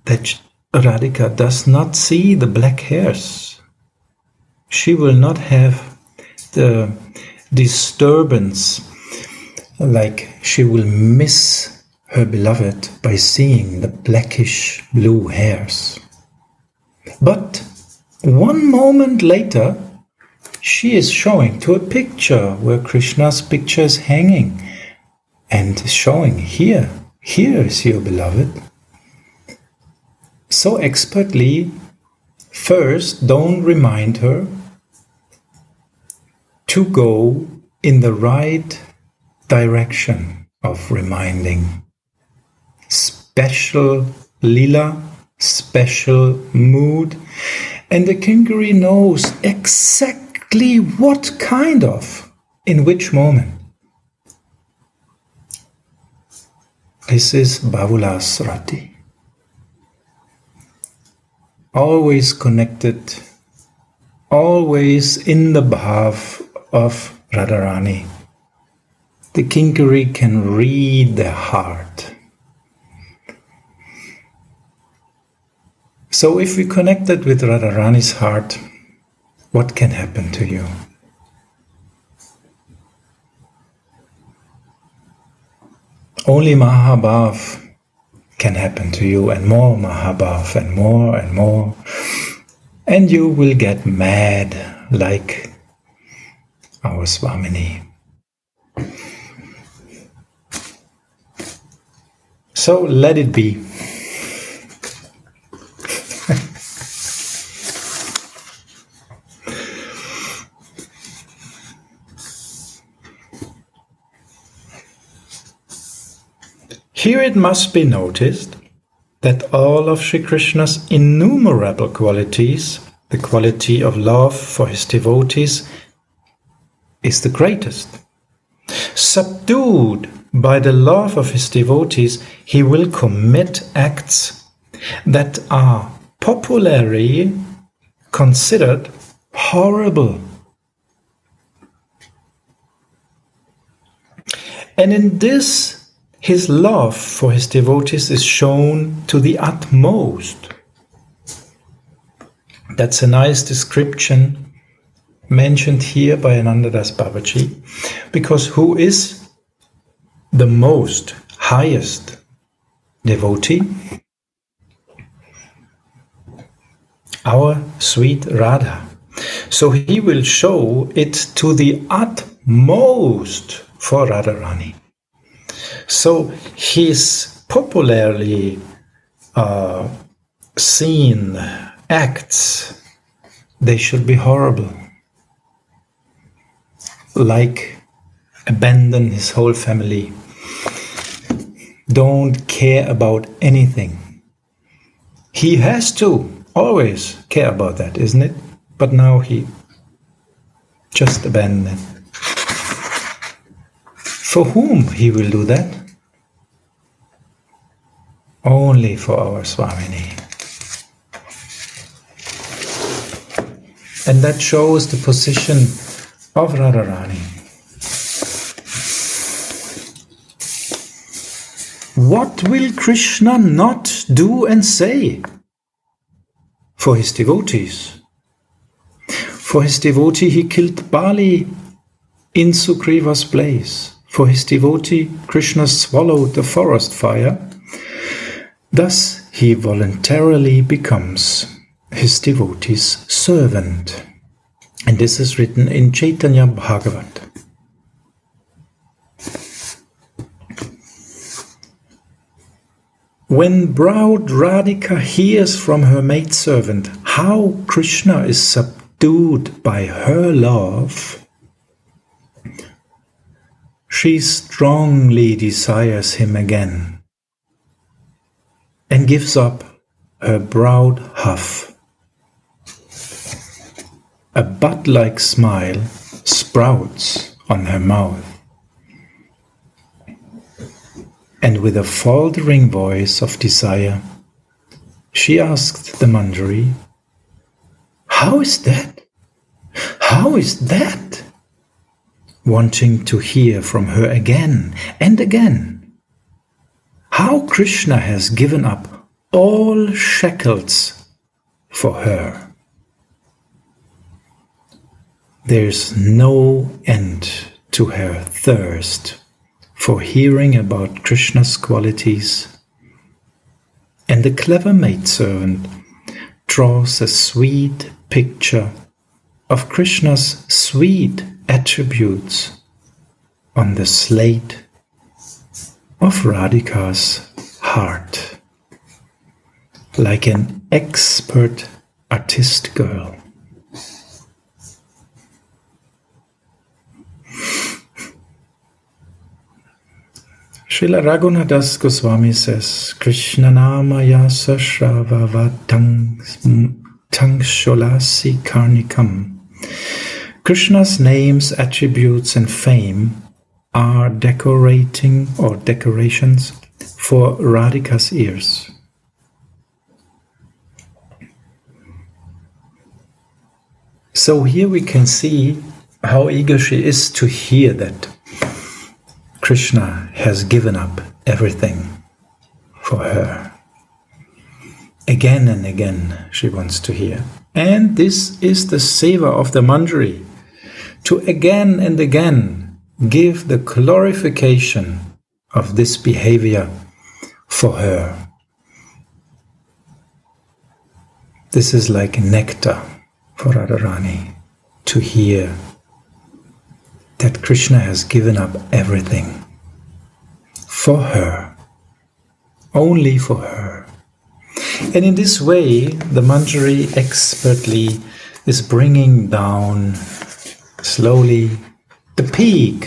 that Radhika does not see the black hairs. She will not have the disturbance like she will miss her beloved by seeing the blackish blue hairs. But one moment later, she is showing to a picture where Krishna's picture is hanging and showing here, here is your beloved. So expertly, first don't remind her to go in the right direction of reminding. Special lila, special mood, and the Kinkari knows exactly what kind of, in which moment. This is Bhavollasa Rati. Always connected, always in the behalf of Radharani the Kinkari can read the heart. So if we connect it with Radharani's heart, what can happen to you? Only Mahabhav can happen to you, and more Mahabhav, and more and more, and you will get mad like our Swamini. So let it be. Here it must be noticed that all of Sri Krishna's innumerable qualities, the quality of love for his devotees, is the greatest. Subdued by the love of his devotees, he will commit acts that are popularly considered horrible. And in this, his love for his devotees is shown to the utmost. That's a nice description mentioned here by Ananta Das Babaji, because who is the most highest devotee, our sweet Radha. So he will show it to the utmost for Radharani. So his popularly uh, seen acts, they should be horrible. Like abandon his whole family don't care about anything. He has to always care about that, isn't it? But now he just abandon it. For whom he will do that? Only for our Swamini. And that shows the position of Radharani. What will Krishna not do and say for his devotees? For his devotee, he killed Bali in Sugriva's place. For his devotee, Krishna swallowed the forest fire. Thus, he voluntarily becomes his devotee's servant. And this is written in Chaitanya Bhagavat. When proud Radhika hears from her maidservant how Krishna is subdued by her love, she strongly desires him again and gives up her proud huff a bud like smile sprouts on her mouth. And with a faltering voice of desire, she asked the Manjari, How is that? How is that? Wanting to hear from her again and again. How Krishna has given up all shackles for her. There's no end to her thirst for hearing about Krishna's qualities. And the clever maidservant draws a sweet picture of Krishna's sweet attributes on the slate of Radhika's heart, like an expert artist girl. Srila Raghunadas Goswami says, Krishna Nama Yasa Shravavatam Tangsholasi Karnikam. Krishna's names, attributes, and fame are decorating or decorations for Radhika's ears. So here we can see how eager she is to hear that Krishna has given up everything for her. Again and again, she wants to hear. And this is the seva of the Manjari to again and again give the glorification of this behavior for her. This is like nectar for Radharani to hear that Krishna has given up everything for her, only for her. And in this way, the Manjari expertly is bringing down slowly the peak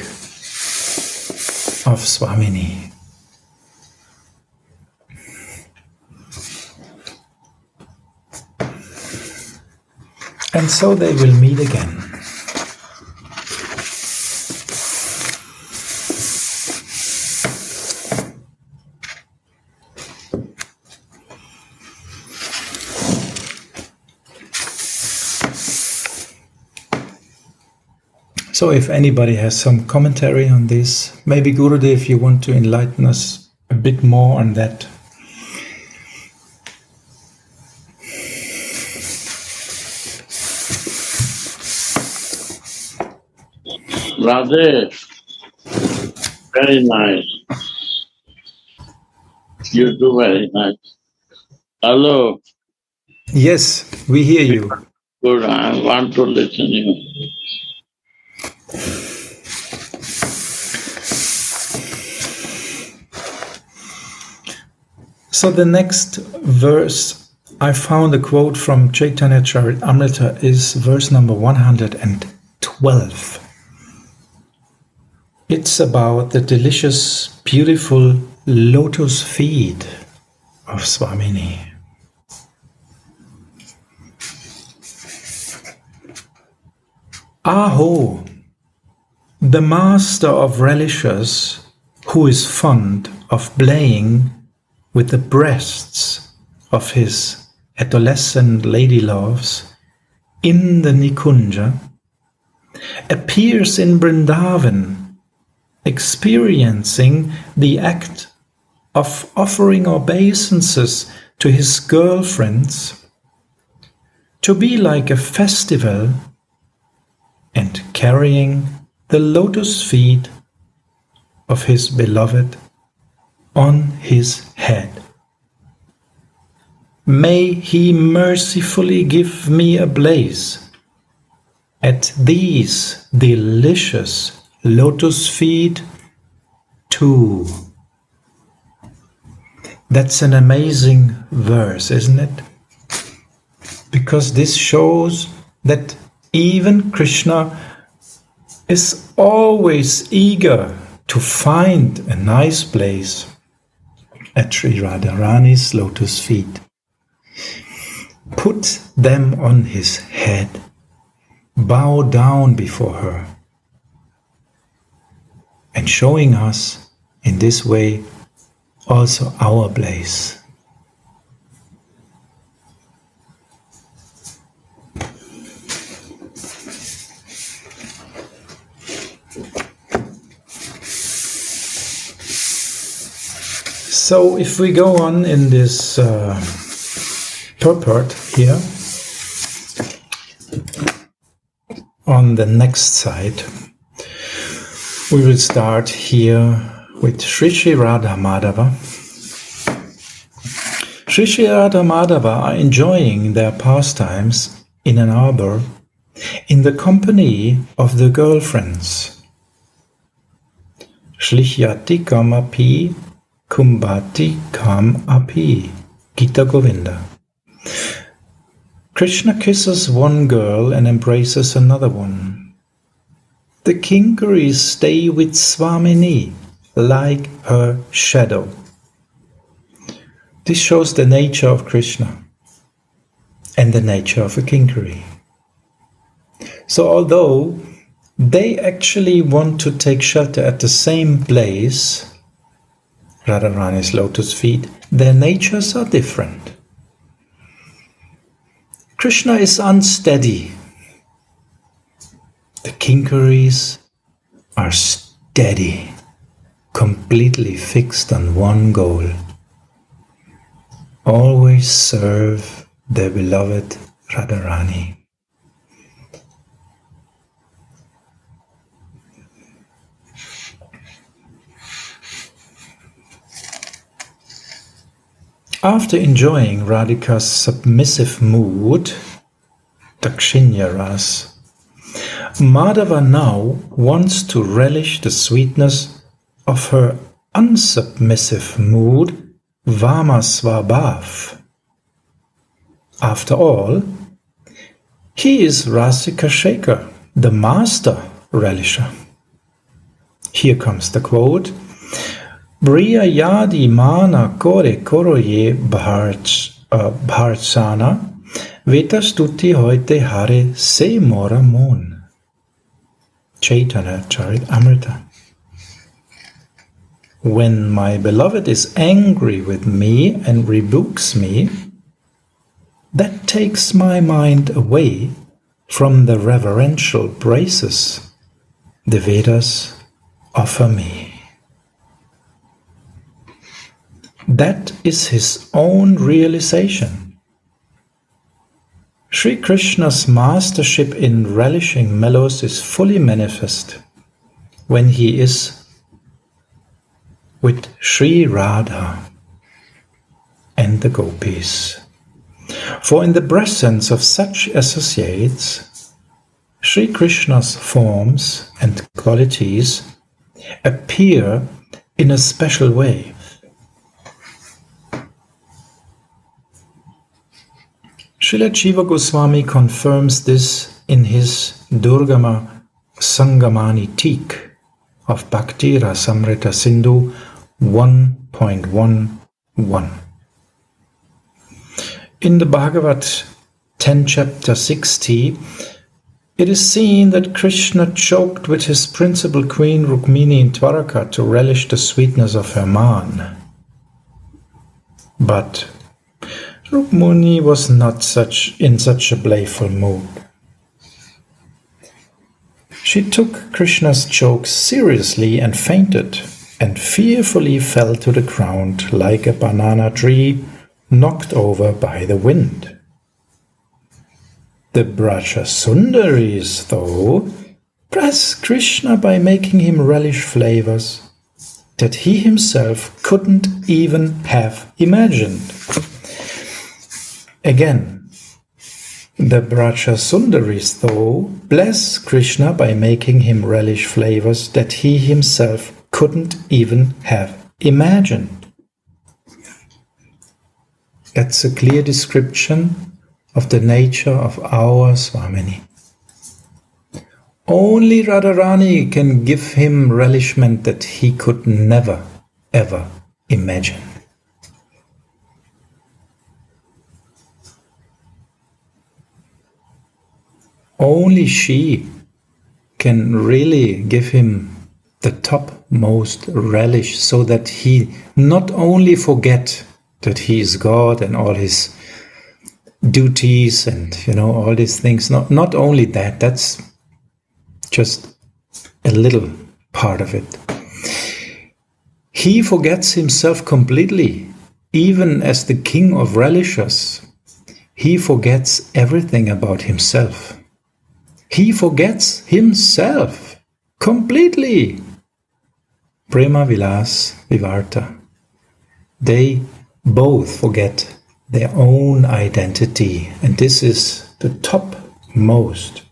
of Swamini. And so they will meet again. So, if anybody has some commentary on this, maybe Gurudev, if you want to enlighten us a bit more on that. Radhe, very nice. You do very nice. Hello. Yes, we hear you. Good, I want to listen to you. So the next verse, I found a quote from Chaitanya Charitamrita is verse number 112. It's about the delicious, beautiful lotus feet of Swamini. Aho, the master of relishers, who is fond of playing with the breasts of his adolescent lady loves in the Nikunja, appears in Brindavan, experiencing the act of offering obeisances to his girlfriends to be like a festival and carrying the lotus feet of his beloved on his head. May he mercifully give me a blaze at these delicious lotus feet too. That's an amazing verse, isn't it? Because this shows that even Krishna is always eager to find a nice place at Sri Radharani's lotus feet. Put them on his head, bow down before her, and showing us in this way also our place. So if we go on in this uh, here, on the next side, we will start here with Sri Sri Radha Madhava. Sri Sri Radha Madhava are enjoying their pastimes in an arbor in the company of the girlfriends. Shlihyati Kumbhati Kam Api Gita Govinda. Krishna kisses one girl and embraces another one. The Kinkaris stay with Swamini like her shadow. This shows the nature of Krishna and the nature of a Kinkari. So, although they actually want to take shelter at the same place, Radharani's lotus feet, their natures are different. Krishna is unsteady. The Kinkaris are steady, completely fixed on one goal. Always serve their beloved Radharani. After enjoying Radhika's submissive mood, Dakshinya Ras, Madhava now wants to relish the sweetness of her unsubmissive mood, Vamasvabhav. After all, he is Rasika Shekhar, the master relisher. Here comes the quote Bria yadi mana kore koroye bharsana uh, vetastuti hoite hare se mora mon. Chaitanya Charitamrita. When my beloved is angry with me and rebukes me, that takes my mind away from the reverential praises the Vedas offer me. That is his own realization. Sri Krishna's mastership in relishing mellows is fully manifest when he is with Sri Radha and the gopis. For in the presence of such associates, Sri Krishna's forms and qualities appear in a special way. Srila Jiva Goswami confirms this in his Durgama Sangamani Teek of Bhakti Rasamrita Sindhu 1.11. In the Bhagavat 10 chapter 60, it is seen that Krishna choked with his principal queen Rukmini in Dwaraka to relish the sweetness of her man. But Rukmini was not such in such a playful mood. She took Krishna's choke seriously and fainted, and fearfully fell to the ground like a banana tree knocked over by the wind. The Braja Sundaris, though, press Krishna by making him relish flavors that he himself couldn't even have imagined. Again, the Braja Sundaris, though, bless Krishna by making him relish flavors that he himself couldn't even have imagined. That's a clear description of the nature of our Swamini. Only Radharani can give him relishment that he could never, ever imagine. Only she can really give him the topmost relish so that he not only forget that he is God and all his duties and you know all these things. Not not only that that's just a little part of it. He forgets himself completely. Even as the king of relishers he forgets everything about himself he forgets himself completely prema vilas vivarta they both forget their own identity. And this is the topmost.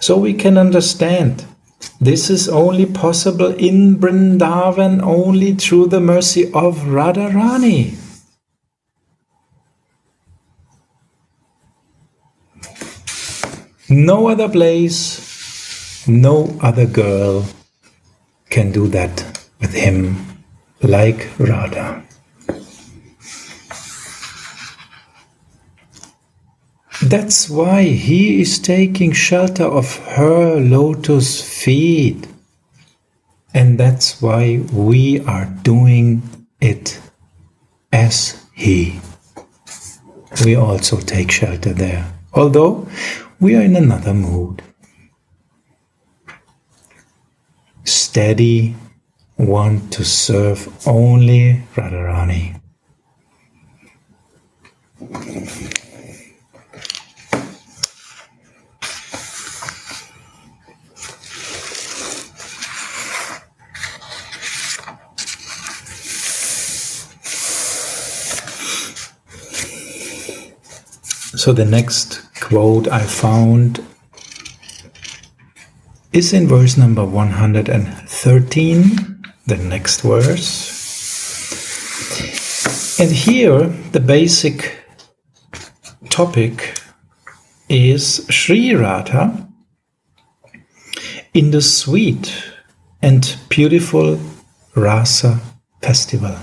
So we can understand this is only possible in Brindavan only through the mercy of Radharani. No other place, no other girl can do that with him like Radha. That's why he is taking shelter of her lotus feet. And that's why we are doing it as he. We also take shelter there, although we are in another mood. Steady, want to serve only Radharani. So the next quote I found is in verse number 113, the next verse. And here the basic topic is Sri Radha in the sweet and beautiful Rasa festival.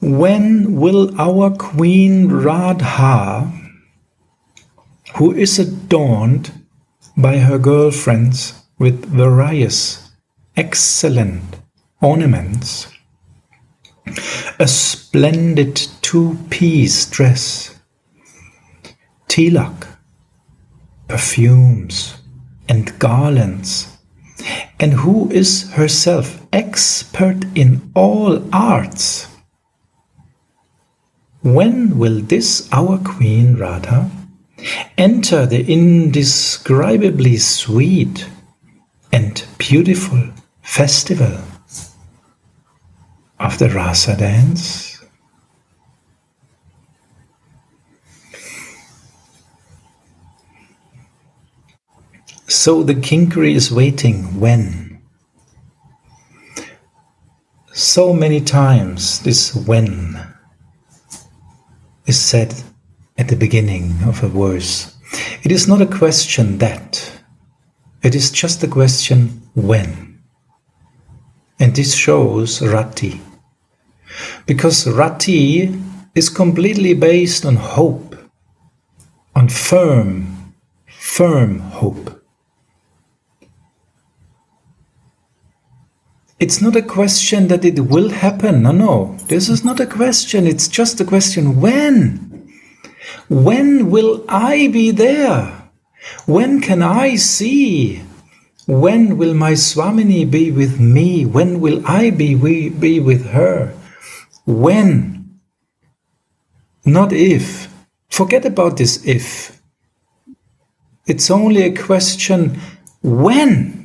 When will our Queen Radha, who is adorned by her girlfriends with various excellent ornaments, a splendid two piece dress, tilak, perfumes, and garlands, and who is herself expert in all arts, when will this our Queen Radha enter the indescribably sweet and beautiful festival of the Rasa dance? So the Kinkari is waiting when? So many times this when is said at the beginning of a verse. It is not a question that, it is just a question when. And this shows Rati. Because Rati is completely based on hope on firm, firm hope. It's not a question that it will happen. No, no. This is not a question. It's just a question when? When will I be there? When can I see? When will my Swamini be with me? When will I be, be with her? When? Not if. Forget about this if. It's only a question when.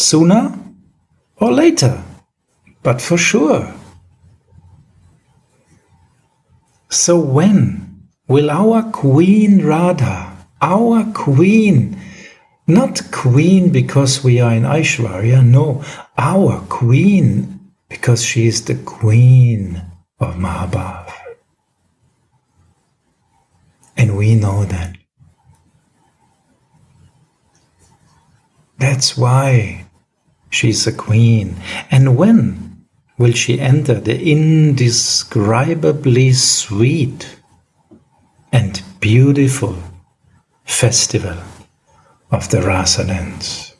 Sooner or later, but for sure. So when will our Queen Radha, our Queen, not Queen because we are in Aishwarya, no, our Queen because she is the Queen of Mahabhav. And we know that. That's why she's a queen. And when will she enter the indescribably sweet and beautiful festival of the Rasa dance?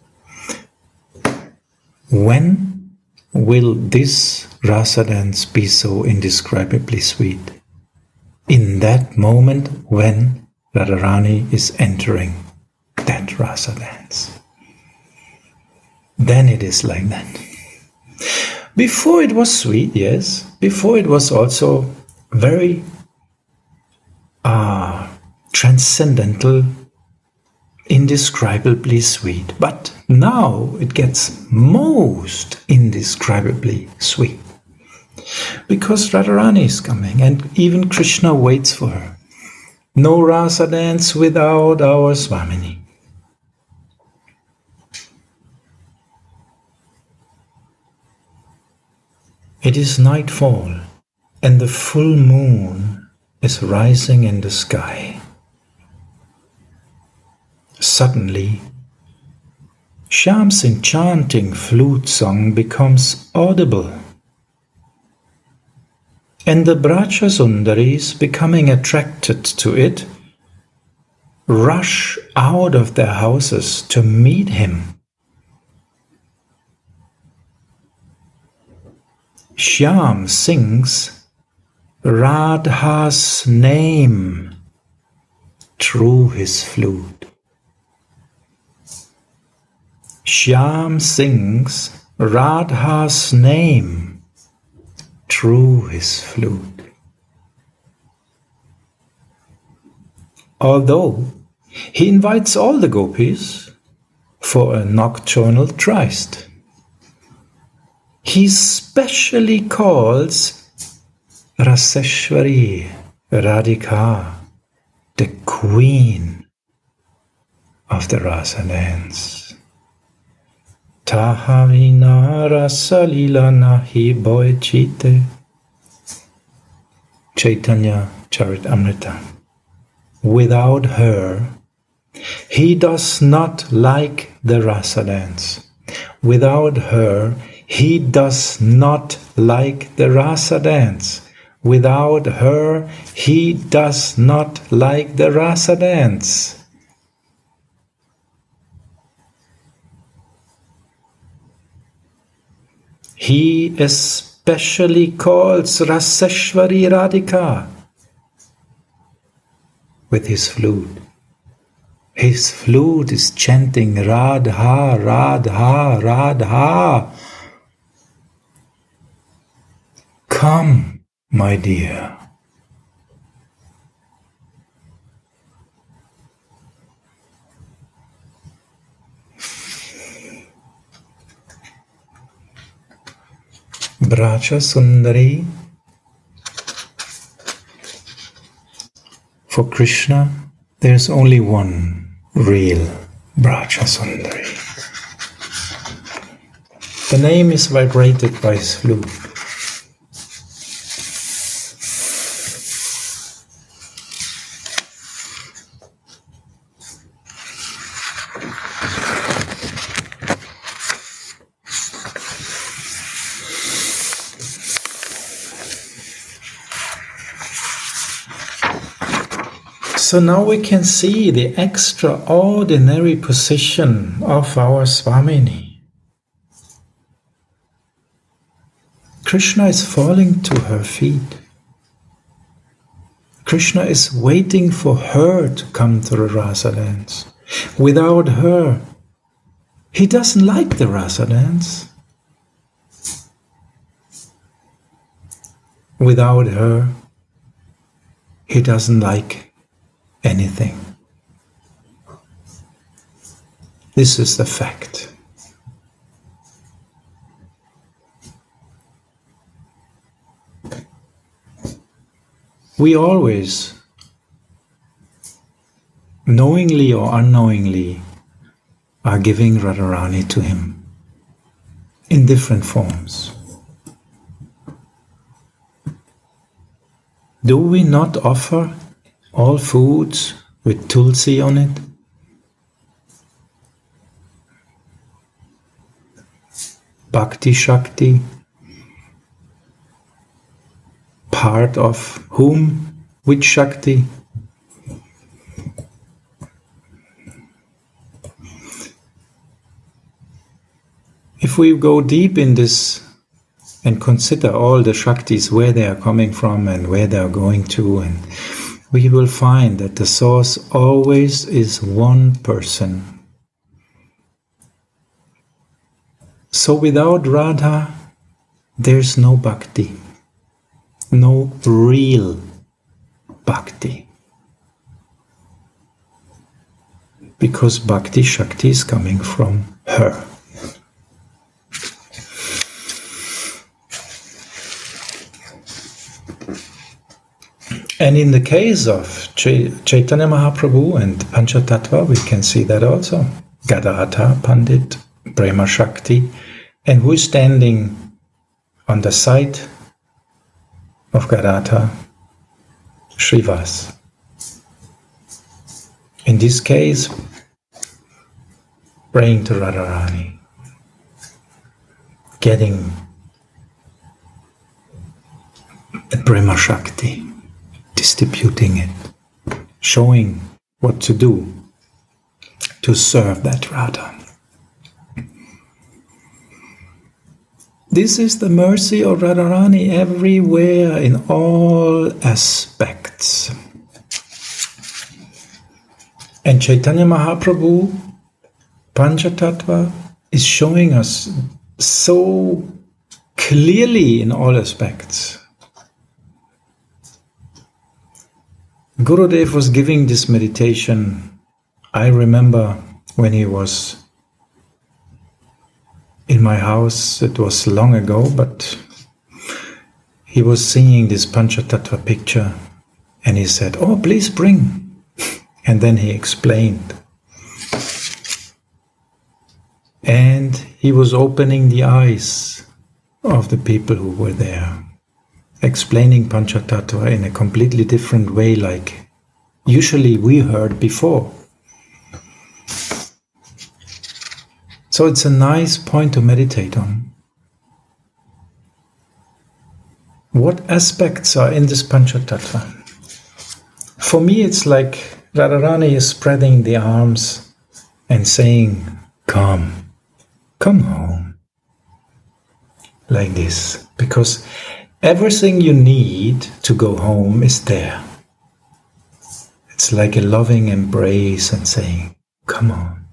When will this Rasa dance be so indescribably sweet? In that moment when Radharani is entering that Rasa dance then it is like that. Before it was sweet, yes. Before it was also very uh, transcendental, indescribably sweet. But now it gets most indescribably sweet. Because Radharani is coming and even Krishna waits for her. No rasa dance without our Swamini. It is nightfall, and the full moon is rising in the sky. Suddenly, Shyam's enchanting flute song becomes audible. And the Braja Sundaris, becoming attracted to it, rush out of their houses to meet him. Shyam sings Radha's name through his flute. Shyam sings Radha's name through his flute. Although he invites all the gopis for a nocturnal tryst he specially calls Raseshwari Radhika the queen of the rasa dance. Tahavina rasalila nahi boichite. Chaitanya Charitamrita. Without her, he does not like the rasa dance. Without her, he does not like the rasa dance. Without her, he does not like the rasa dance. He especially calls Raseshwari Radhika with his flute. His flute is chanting Radha, Radha, Radha. Come, my dear. Braja Sundari For Krishna, there's only one real Braja Sundari. The name is vibrated by his So now we can see the extraordinary position of our Swamini. Krishna is falling to her feet. Krishna is waiting for her to come to the rasa dance. Without her, he doesn't like the rasa dance. Without her, he doesn't like anything. This is the fact. We always, knowingly or unknowingly, are giving Radharani to him in different forms. Do we not offer all foods with tulsi on it? Bhakti Shakti, part of whom? Which Shakti? If we go deep in this and consider all the Shaktis, where they are coming from and where they are going to, and we will find that the source always is one person. So without Radha, there's no bhakti, no real bhakti. Because bhakti Shakti is coming from her. And in the case of Chaitanya Mahaprabhu and Panchatattva, we can see that also. Gadadhar, Pandit, Prema Shakti, and who is standing on the side of Gadadhar? Srivas. In this case, praying to Radharani, getting Prema Shakti distributing it, showing what to do to serve that Radha. This is the mercy of Radharani everywhere in all aspects. And Chaitanya Mahaprabhu, Panchatattva, is showing us so clearly in all aspects Gurudev was giving this meditation. I remember when he was in my house, it was long ago, but he was seeing this Panchatattva picture and he said, Oh, please bring. And then he explained. And he was opening the eyes of the people who were there explaining Panchatattva in a completely different way, like usually we heard before. So it's a nice point to meditate on. What aspects are in this Panchatattva? For me, it's like Radharani is spreading the arms and saying, Come, come home. Like this. Because Everything you need to go home is there. It's like a loving embrace and saying, Come on,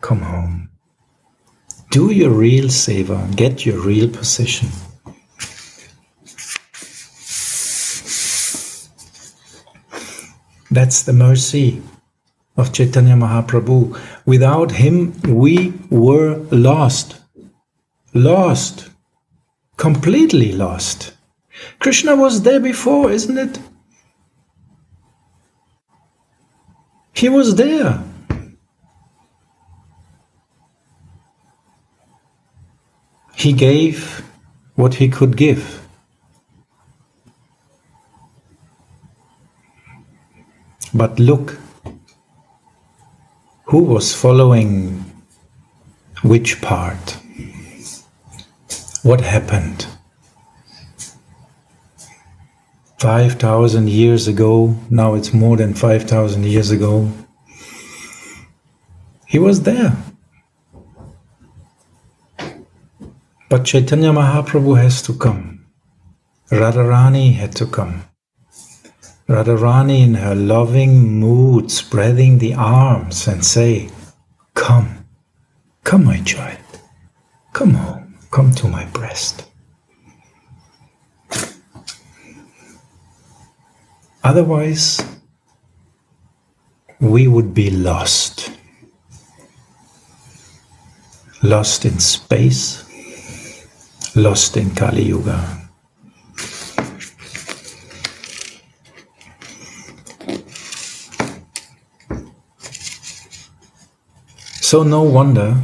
come home. Do your real seva, get your real position. That's the mercy of Chaitanya Mahaprabhu. Without him, we were lost. Lost completely lost. Krishna was there before, isn't it? He was there. He gave what he could give. But look, who was following which part? What happened? 5,000 years ago. Now it's more than 5,000 years ago. He was there. But Chaitanya Mahaprabhu has to come. Radharani had to come. Radharani in her loving mood spreading the arms and say, Come, come my child, come home, come to my breast. Otherwise, we would be lost. Lost in space, lost in Kali Yuga. So, no wonder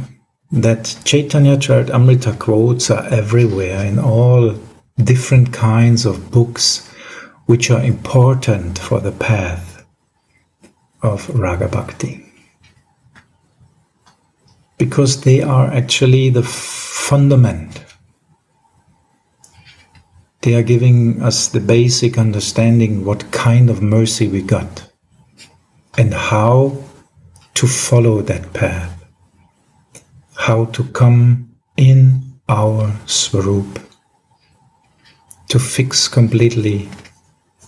that Chaitanya Charitamrita quotes are everywhere in all different kinds of books which are important for the path of Raga Bhakti. Because they are actually the fundament. They are giving us the basic understanding what kind of mercy we got and how to follow that path, how to come in our Swarup, to fix completely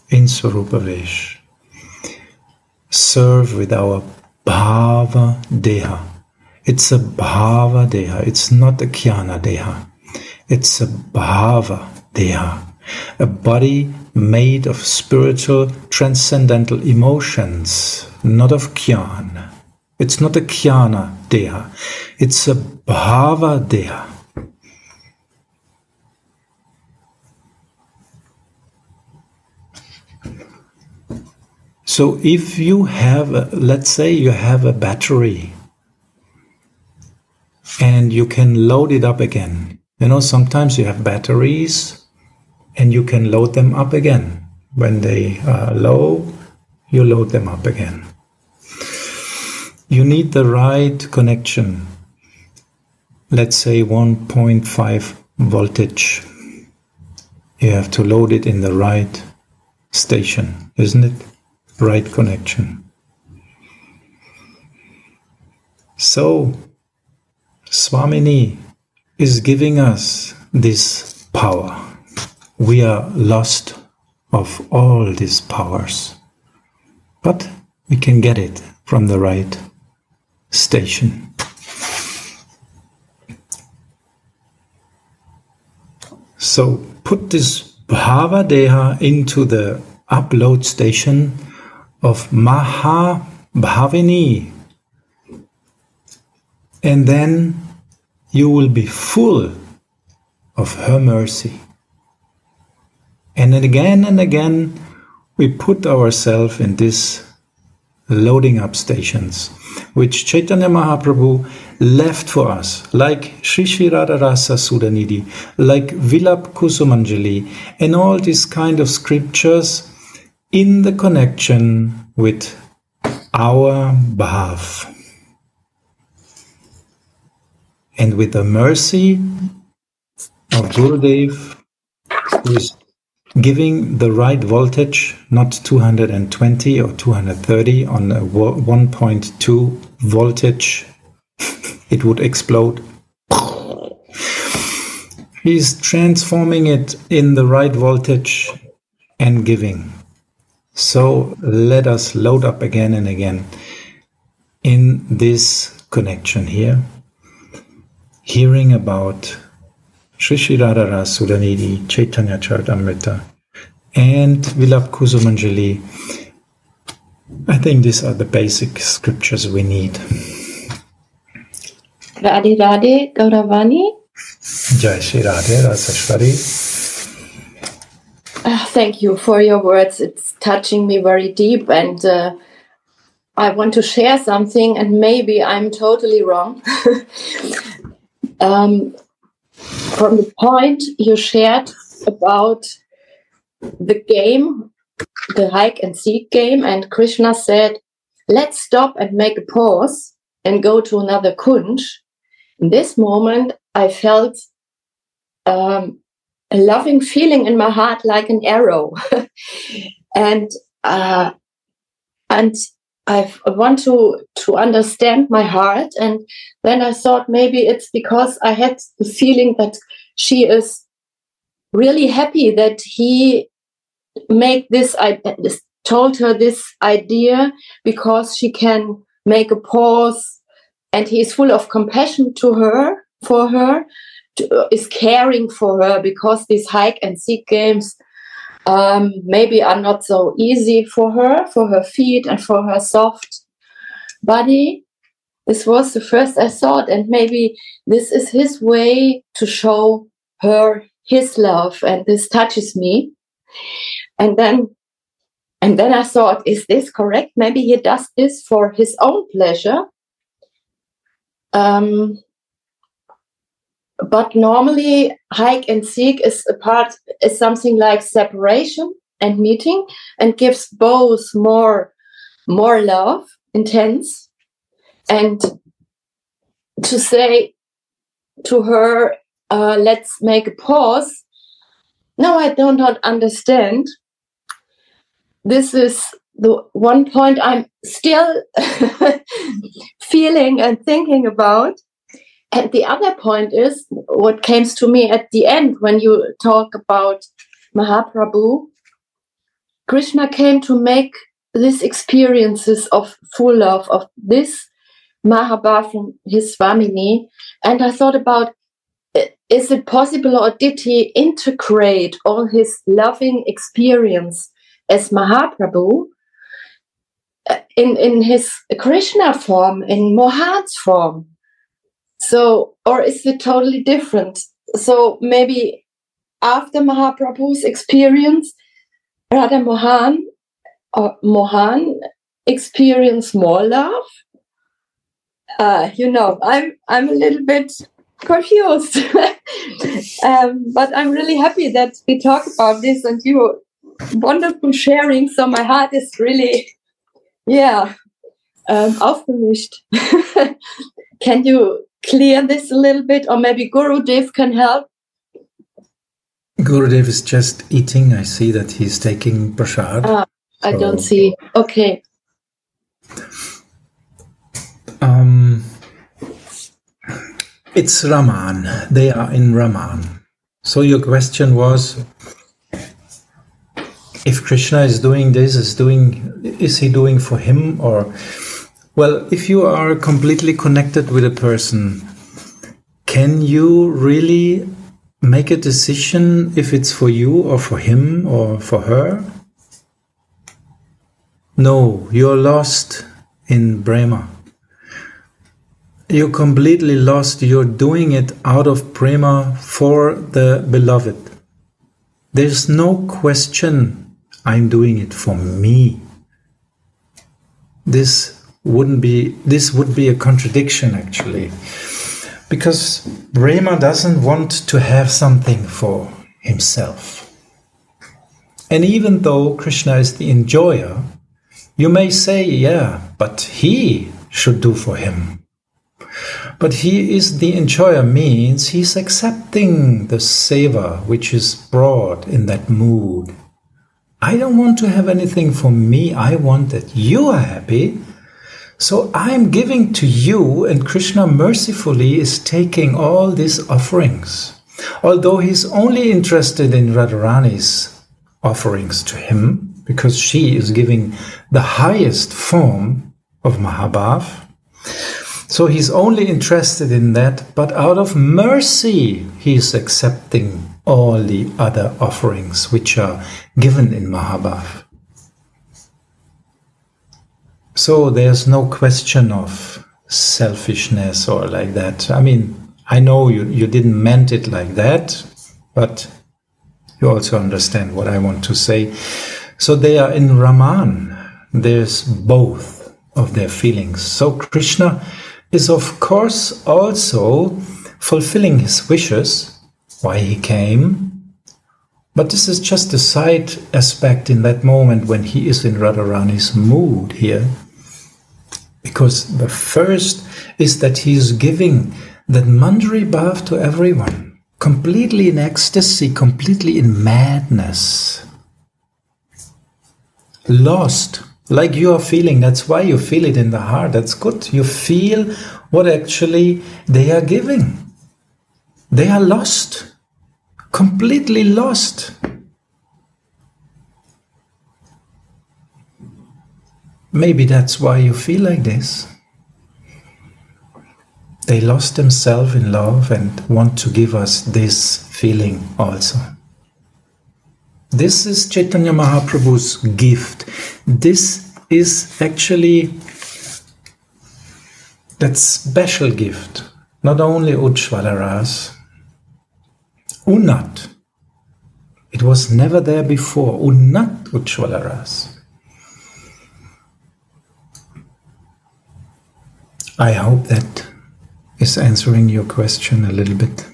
in Swarupavesh. Serve with our Bhava Deha. It's a Bhava Deha, it's not a Jnana Deha. It's a Bhava Deha, a body made of spiritual transcendental emotions, not of Jnana. It's not a Jnana Deha, it's a Bhava Deha. So if you have, a, let's say you have a battery and you can load it up again. You know, sometimes you have batteries and you can load them up again. When they are low, you load them up again. You need the right connection. Let's say 1.5 voltage. You have to load it in the right station, isn't it? right connection. So, Swamini is giving us this power. We are lost of all these powers, but we can get it from the right station. So put this Bhava Deha into the upload station of Maha Bhavini. And then you will be full of her mercy. And again and again, we put ourselves in these loading up stations, which Chaitanya Mahaprabhu left for us, like Sri Sri Rasa Sudhanidhi, like Vilap Kusumanjali, and all these kind of scriptures in the connection with our bhav and with the mercy of Gurudev who is giving the right voltage, not 220 or 230 on a 1.2 voltage, it would explode. He's transforming it in the right voltage and giving. So let us load up again and again in this connection here, hearing about Sri Sri Radha Rasa Sudhanidhi, Chaitanya Charitamrita, and Vilap Kusumanjali. I think these are the basic scriptures we need. Radhe Radhe Gauravani. Jai Shri Radhe Raseshwari. Uh, thank you for your words. It's touching me very deep, and uh, I want to share something, and maybe I'm totally wrong. um, from the point you shared about the game, the hike and seek game, and Krishna said, Let's stop and make a pause and go to another kunj. In this moment, I felt um, a loving feeling in my heart like an arrow. and uh, and I want to to understand my heart. And then I thought maybe it's because I had the feeling that she is really happy that he make this I told her this idea because she can make a pause and he is full of compassion to her for her to, uh, is caring for her because these hike and seek games um, maybe are not so easy for her, for her feet and for her soft body. This was the first I thought, and maybe this is his way to show her his love, and this touches me. And then, and then I thought, is this correct? Maybe he does this for his own pleasure. Um, but normally hike and seek is a part is something like separation and meeting and gives both more more love intense and to say to her uh, let's make a pause. No i do not understand. This is the one point i'm still feeling and thinking about and the other point is what came to me at the end when you talk about Mahaprabhu. Krishna came to make these experiences of full love, of this Mahabhava from his Swamini. And I thought about is it possible or did he integrate all his loving experience as Mahaprabhu uh, in, in his Krishna form, in Mohan's form? So, or is it totally different? So maybe after Mahaprabhu's experience, Radha Mohan or Mohan experienced more love. Uh, you know, I'm I'm a little bit confused, um, but I'm really happy that we talk about this and you wonderful sharing. So my heart is really, yeah, um, aufgemischt. Can you clear this a little bit, or maybe Guru Dev can help? Gurudev is just eating. I see that he's taking prasad. Ah, I don't see. Okay. Um, it's Raman. They are in Raman. So your question was, if Krishna is doing this, is doing, is he doing for him or? Well, if you are completely connected with a person, can you really make a decision if it's for you or for him or for her? No, you're lost in Prema. You're completely lost. You're doing it out of Prema for the beloved. There's no question I'm doing it for me. This wouldn't be this would be a contradiction actually because Prema doesn't want to have something for himself. And even though Krishna is the enjoyer, you may say, yeah, but he should do for him. But he is the enjoyer means he's accepting the seva which is brought in that mood. I don't want to have anything for me. I want that you are happy so I'm giving to you, and Krishna mercifully is taking all these offerings. Although he's only interested in Radharani's offerings to him, because she is giving the highest form of Mahabhav. So he's only interested in that, but out of mercy, he's accepting all the other offerings which are given in Mahabhav. So there's no question of selfishness or like that. I mean, I know you, you didn't meant it like that, but you also understand what I want to say. So they are in Raman. There's both of their feelings. So Krishna is, of course, also fulfilling his wishes, why he came. But this is just a side aspect in that moment when he is in Radharani's mood here. Because the first is that he is giving that Manjari Bhav to everyone, completely in ecstasy, completely in madness. Lost, like you are feeling. That's why you feel it in the heart. That's good. You feel what actually they are giving. They are lost, completely lost. Maybe that's why you feel like this. They lost themselves in love and want to give us this feeling also. This is Chaitanya Mahaprabhu's gift. This is actually that special gift, not only Ujjvala Ras, Unat. It was never there before. Unat Ujjvala I hope that is answering your question a little bit.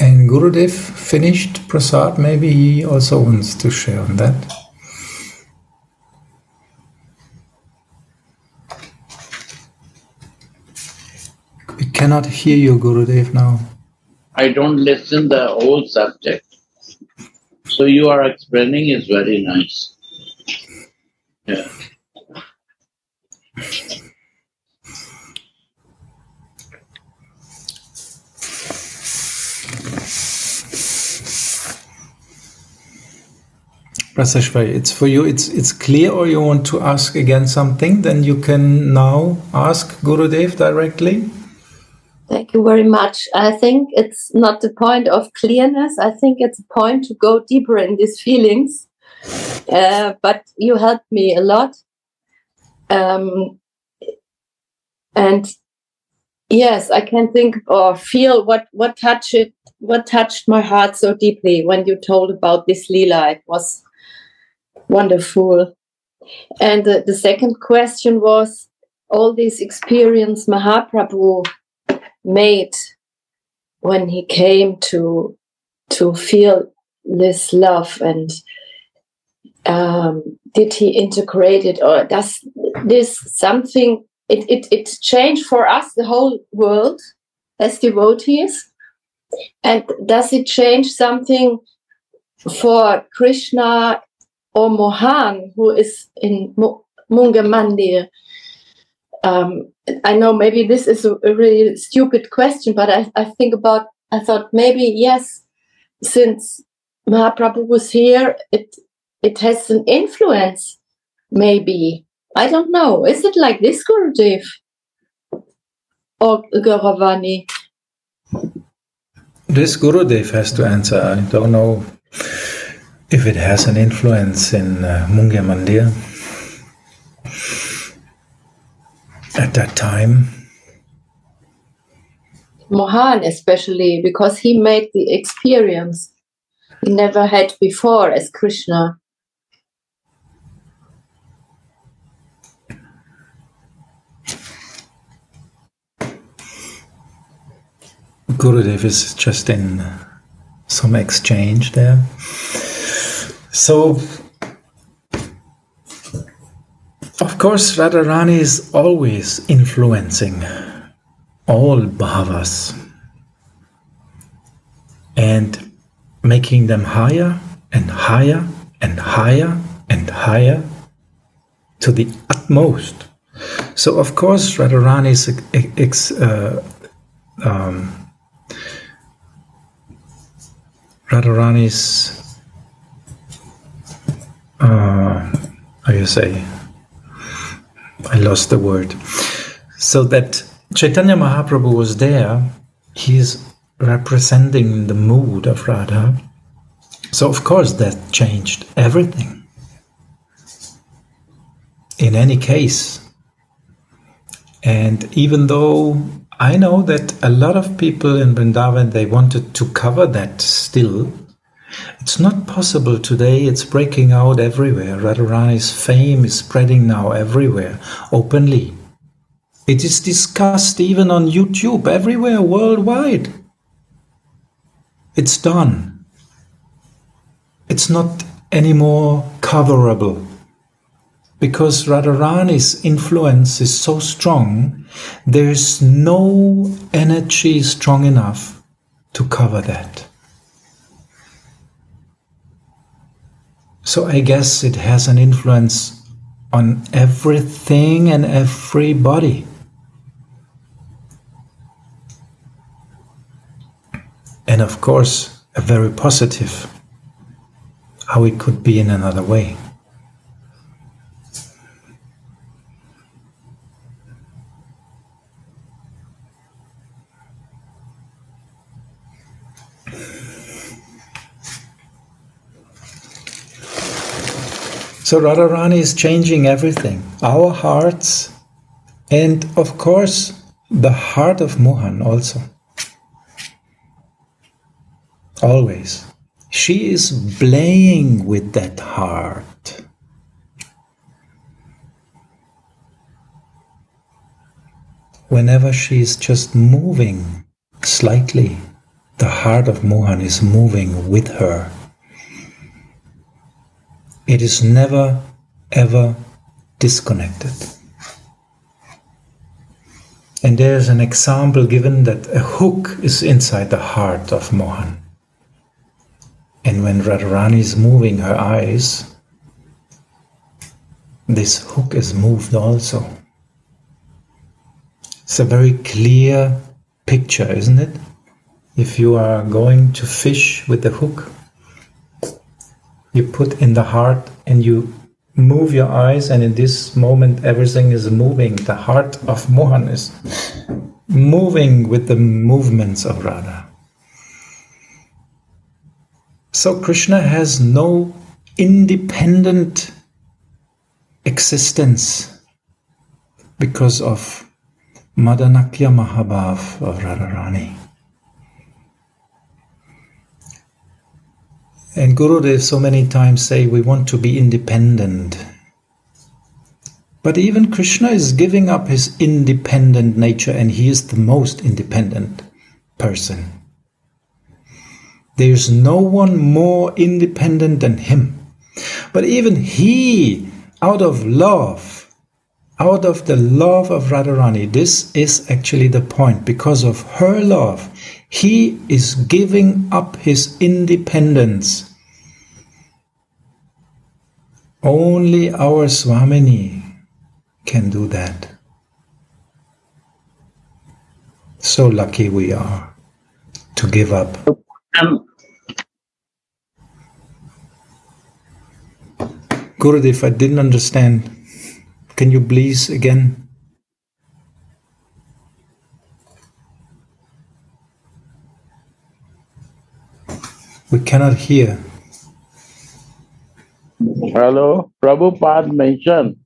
And Gurudev finished Prasad. Maybe he also wants to share on that. We cannot hear you, Gurudev, now. I don't listen the whole subject. So you are explaining is very nice. Yeah. Raseshwari, it's for you, it's it's clear or you want to ask again something, then you can now ask Gurudev directly. Thank you very much. I think it's not the point of clearness. I think it's a point to go deeper in these feelings. Uh, but you helped me a lot. Um, and yes, I can think or feel what what touched what touched my heart so deeply when you told about this lila. It was Wonderful. And the, the second question was all this experience Mahaprabhu made when he came to to feel this love and um, did he integrate it or does this something it, it, it changed for us the whole world as devotees and does it change something for krishna or Mohan, who is in Mandir. Um, I know maybe this is a, a really stupid question, but I, I, think about, I thought maybe yes, since Mahaprabhu was here, it it has an influence, maybe. I don't know. Is it like this, Gurudev? Or Gauravani? This Gurudev has to answer. I don't know if it has an influence in uh, Munga Mandir at that time. Mohan, especially because he made the experience he never had before as Krishna. Gurudev is just in some exchange there. So, of course, Radharani is always influencing all bhavas and making them higher and higher and higher and higher to the utmost. So, of course, Radharani is uh, um, Radharani's uh, how you say, I lost the word. So that Chaitanya Mahaprabhu was there, he is representing the mood of Radha. So, of course, that changed everything. In any case. And even though I know that a lot of people in Vrindavan, they wanted to cover that still, it's not possible today. It's breaking out everywhere. Radharani's fame is spreading now everywhere, openly. It is discussed even on YouTube, everywhere, worldwide. It's done. It's not anymore coverable. Because Radharani's influence is so strong, there's no energy strong enough to cover that. So I guess it has an influence on everything and everybody. And of course, a very positive, how it could be in another way. So Radharani is changing everything. Our hearts, and of course, the heart of Mohan also. Always. She is playing with that heart. Whenever she is just moving slightly, the heart of Mohan is moving with her. It is never ever disconnected. And there's an example given that a hook is inside the heart of Mohan. And when Radharani is moving her eyes, this hook is moved also. It's a very clear picture, isn't it? If you are going to fish with the hook, you put in the heart and you move your eyes and in this moment everything is moving. The heart of mohan is moving with the movements of radha. So krishna has no independent existence because of madanakhya mahabhav of radharani And Gurudev so many times say we want to be independent. But even Krishna is giving up his independent nature and he is the most independent person. There's no one more independent than him. But even he, out of love, out of the love of Radharani, this is actually the point. Because of her love, he is giving up his independence only our Swamini can do that. So lucky we are to give up. Um, Gurudev, I didn't understand. Can you please again? We cannot hear. Hello, Prabhupada mentioned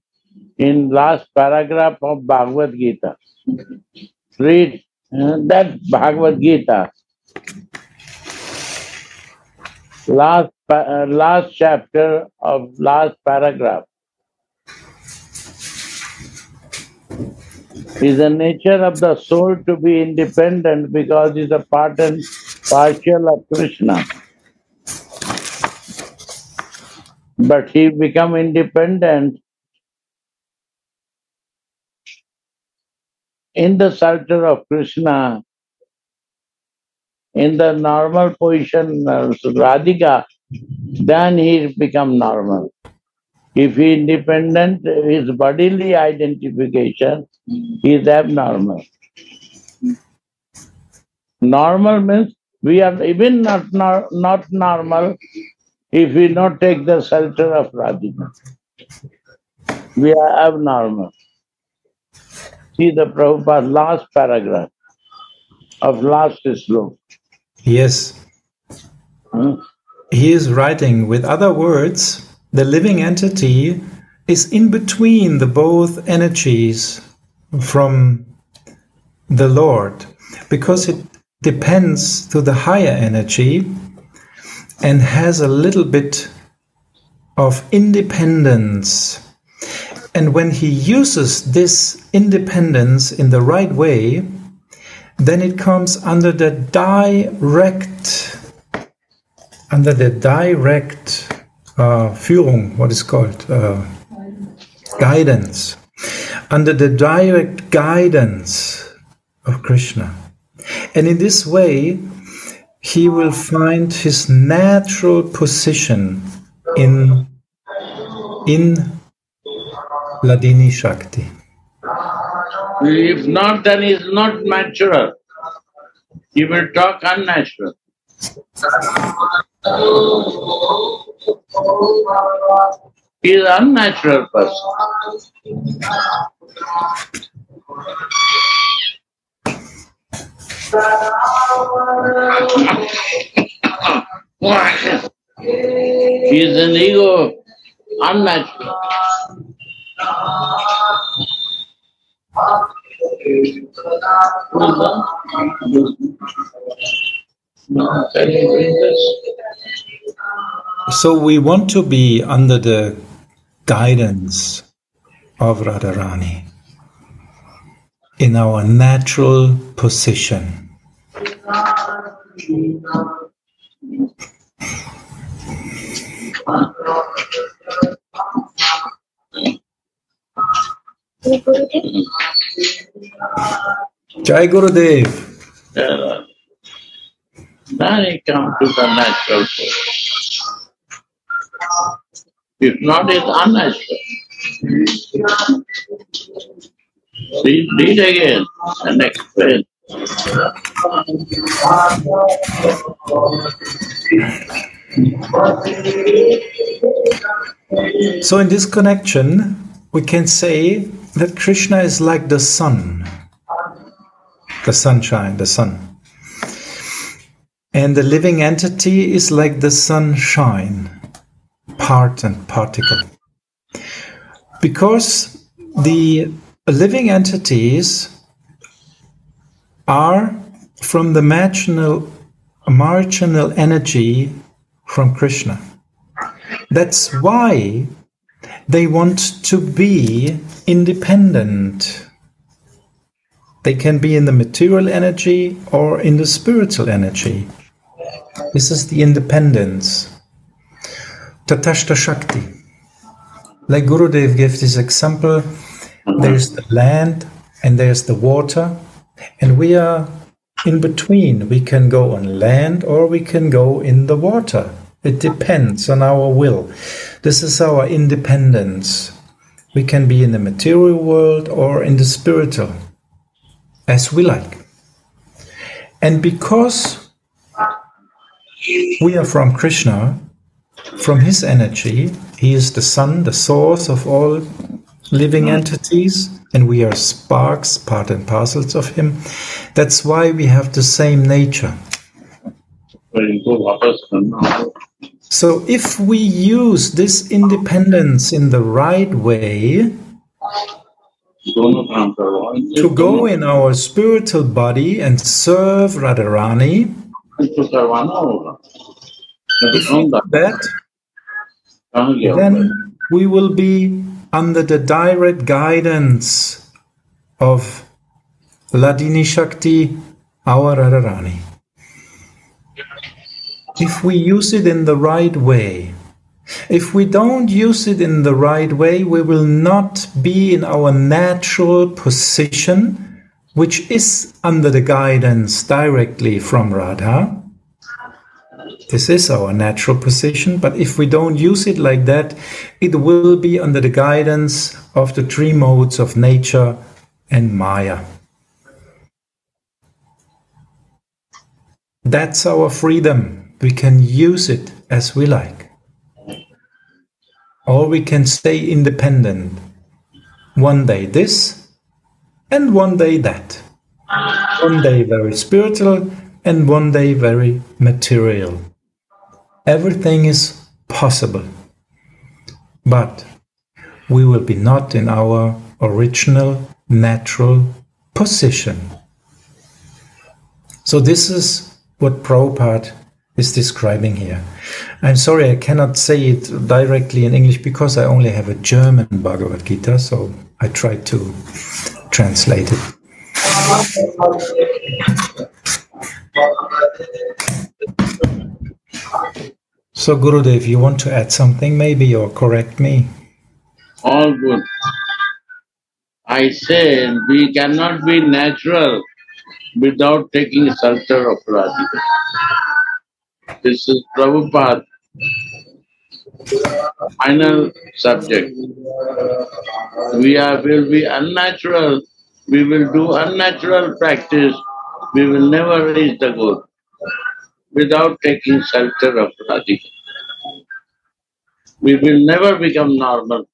in last paragraph of Bhagavad Gita. Read uh, that Bhagavad Gita. Last, uh, last chapter of last paragraph. Is the nature of the soul to be independent because it's a part and partial of Krishna. But he become independent in the shelter of Krishna, in the normal position of Radhika, then he become normal. If he independent, his bodily identification is abnormal. Normal means we are even not, not, not normal, if we not take the shelter of Radhika. We are abnormal. See the Prabhupada last paragraph of last sloka. Yes. Hmm? He is writing, with other words, the living entity is in between the both energies from the Lord because it depends to the higher energy and has a little bit of independence. And when he uses this independence in the right way, then it comes under the direct, under the direct uh, Führung, what is called uh, guidance, under the direct guidance of Krishna. And in this way, he will find his natural position in in Hladini Shakti. If not, then it's not natural. He will talk unnatural. He is unnatural person. He is an ego, this? So we want to be under the guidance of Radharani in our natural position. Jai Gurudev. Uh, then he come to the natural place. If not, it's unnatural. Read, read again and explain. So in this connection, we can say that Krishna is like the sun, the sunshine, the sun. And the living entity is like the sunshine, part and particle. Because the living entities are from the marginal, marginal energy from Krishna. That's why they want to be independent. They can be in the material energy or in the spiritual energy. This is the independence. Tatastha Shakti. Like Gurudev gave this example, there's the land and there's the water, and we are in between. We can go on land or we can go in the water. It depends on our will. This is our independence. We can be in the material world or in the spiritual, as we like. And because we are from Krishna, from his energy, he is the sun, the source of all living entities, and we are sparks, part and parcels of him. That's why we have the same nature. So if we use this independence in the right way, to go in our spiritual body and serve Radharani, if we do that, then we will be under the direct guidance of Hladini Shakti, our Radharani. If we use it in the right way, if we don't use it in the right way, we will not be in our natural position, which is under the guidance directly from Radha. This is our natural position, but if we don't use it like that, it will be under the guidance of the three modes of nature and Maya. That's our freedom. We can use it as we like. Or we can stay independent. One day this, and one day that. One day very spiritual, and one day very material. Everything is possible. But we will be not in our original natural position. So this is what Prabhupada is describing here. I'm sorry, I cannot say it directly in English because I only have a German Bhagavad Gita, so I try to translate it. So, Gurudev, you want to add something maybe or correct me? All good. I say we cannot be natural without taking shelter of Radhika. This is Prabhupada final subject. We are will be unnatural. We will do unnatural practice. We will never reach the goal without taking shelter of Radhika. We will never become normal.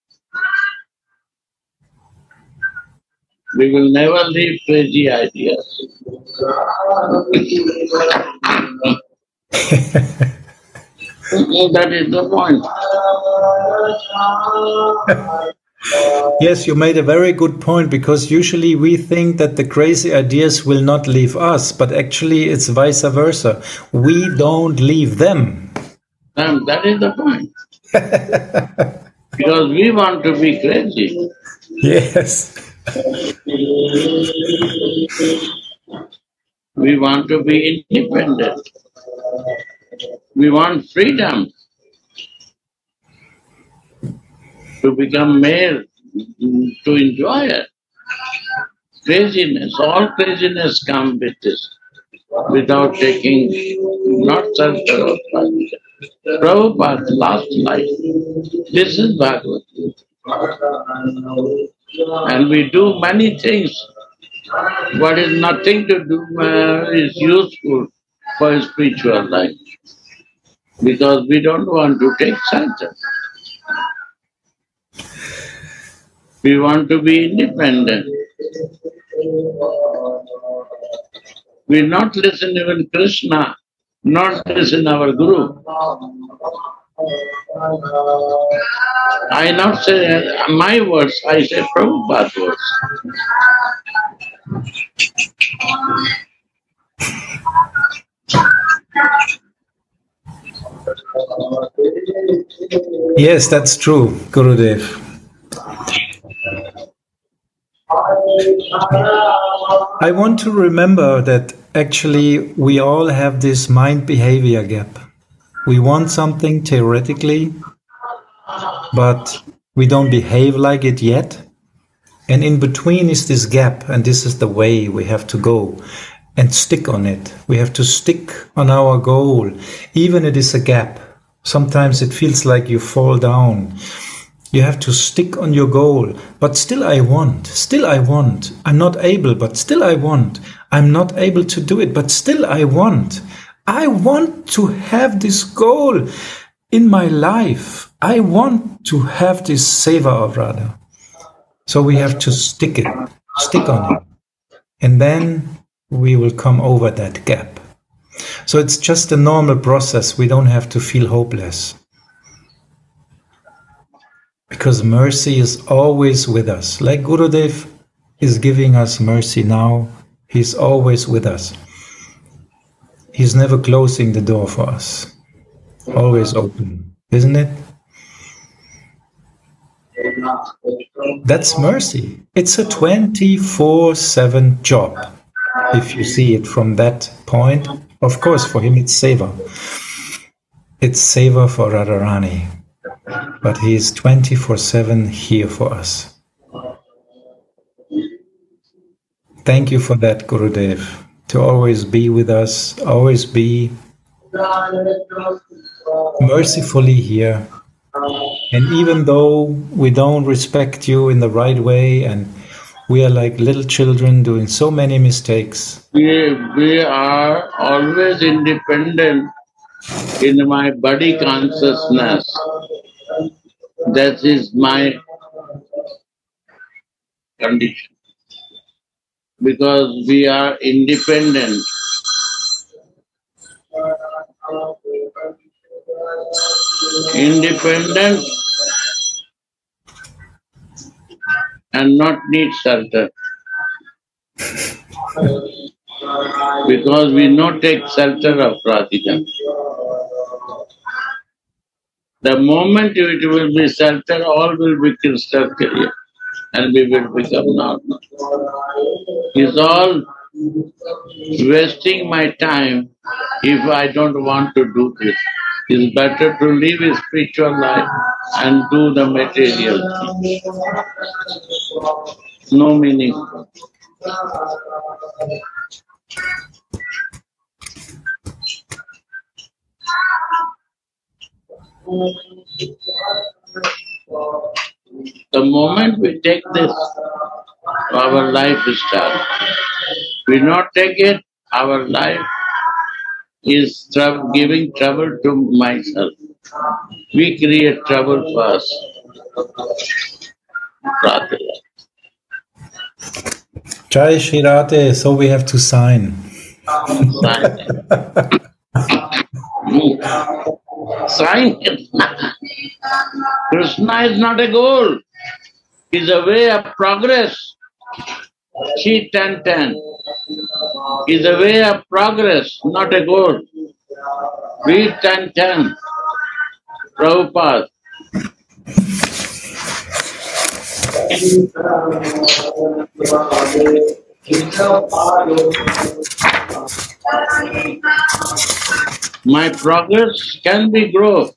We will never leave crazy ideas. that is the point. Yes, you made a very good point because usually we think that the crazy ideas will not leave us, but actually it's vice versa. We don't leave them. Um, that is the point. because we want to be crazy. Yes. We want to be independent. We want freedom to become male, to enjoy it. Craziness, all craziness come with this, without taking, not shelter of Prabhupada's last life. This is Bhagavad And we do many things. What is nothing to do uh, is useful for spiritual life because we don't want to take shelter. We want to be independent. We not listen even Krishna, not listen our Guru. I not say my words, I say Prabhupada's words. Yes, that's true, Gurudev. I want to remember that actually we all have this mind behavior gap. We want something theoretically, but we don't behave like it yet. And in between is this gap, and this is the way we have to go and stick on it. We have to stick on our goal, even it is a gap. Sometimes it feels like you fall down. You have to stick on your goal, but still I want, still I want. I'm not able, but still I want. I'm not able to do it, but still I want. I want to have this goal in my life. I want to have this seva of Radha. So we have to stick it, stick on it. And then we will come over that gap. So it's just a normal process. We don't have to feel hopeless. Because mercy is always with us. Like Gurudev is giving us mercy now, He's always with us. He's never closing the door for us, always open, isn't it? That's mercy. It's a 24 7 job if you see it from that point. Of course, for him it's seva. It's seva for Radharani. But he is 24 7 here for us. Thank you for that, Gurudev, to always be with us, always be mercifully here. And even though we don't respect you in the right way and we are like little children doing so many mistakes. We, we are always independent in my body consciousness. That is my condition. Because we are independent. Independent and not need shelter. because we not take shelter of Radhika. The moment it will be shelter, all will be crystal clear and we will become normal. It's all wasting my time if I don't want to do this. It's better to live a spiritual life and do the material No meaning. The moment we take this, our life is done. We not take it, our life is giving trouble to myself. We create trouble first. Radhe. Jai Shri Radhe, so we have to sign. Sign. Sign. Krishna is not a goal. He's a way of progress. She 1010 is a way of progress, not a goal. Read 1010. Prabhupada. My progress can be growth,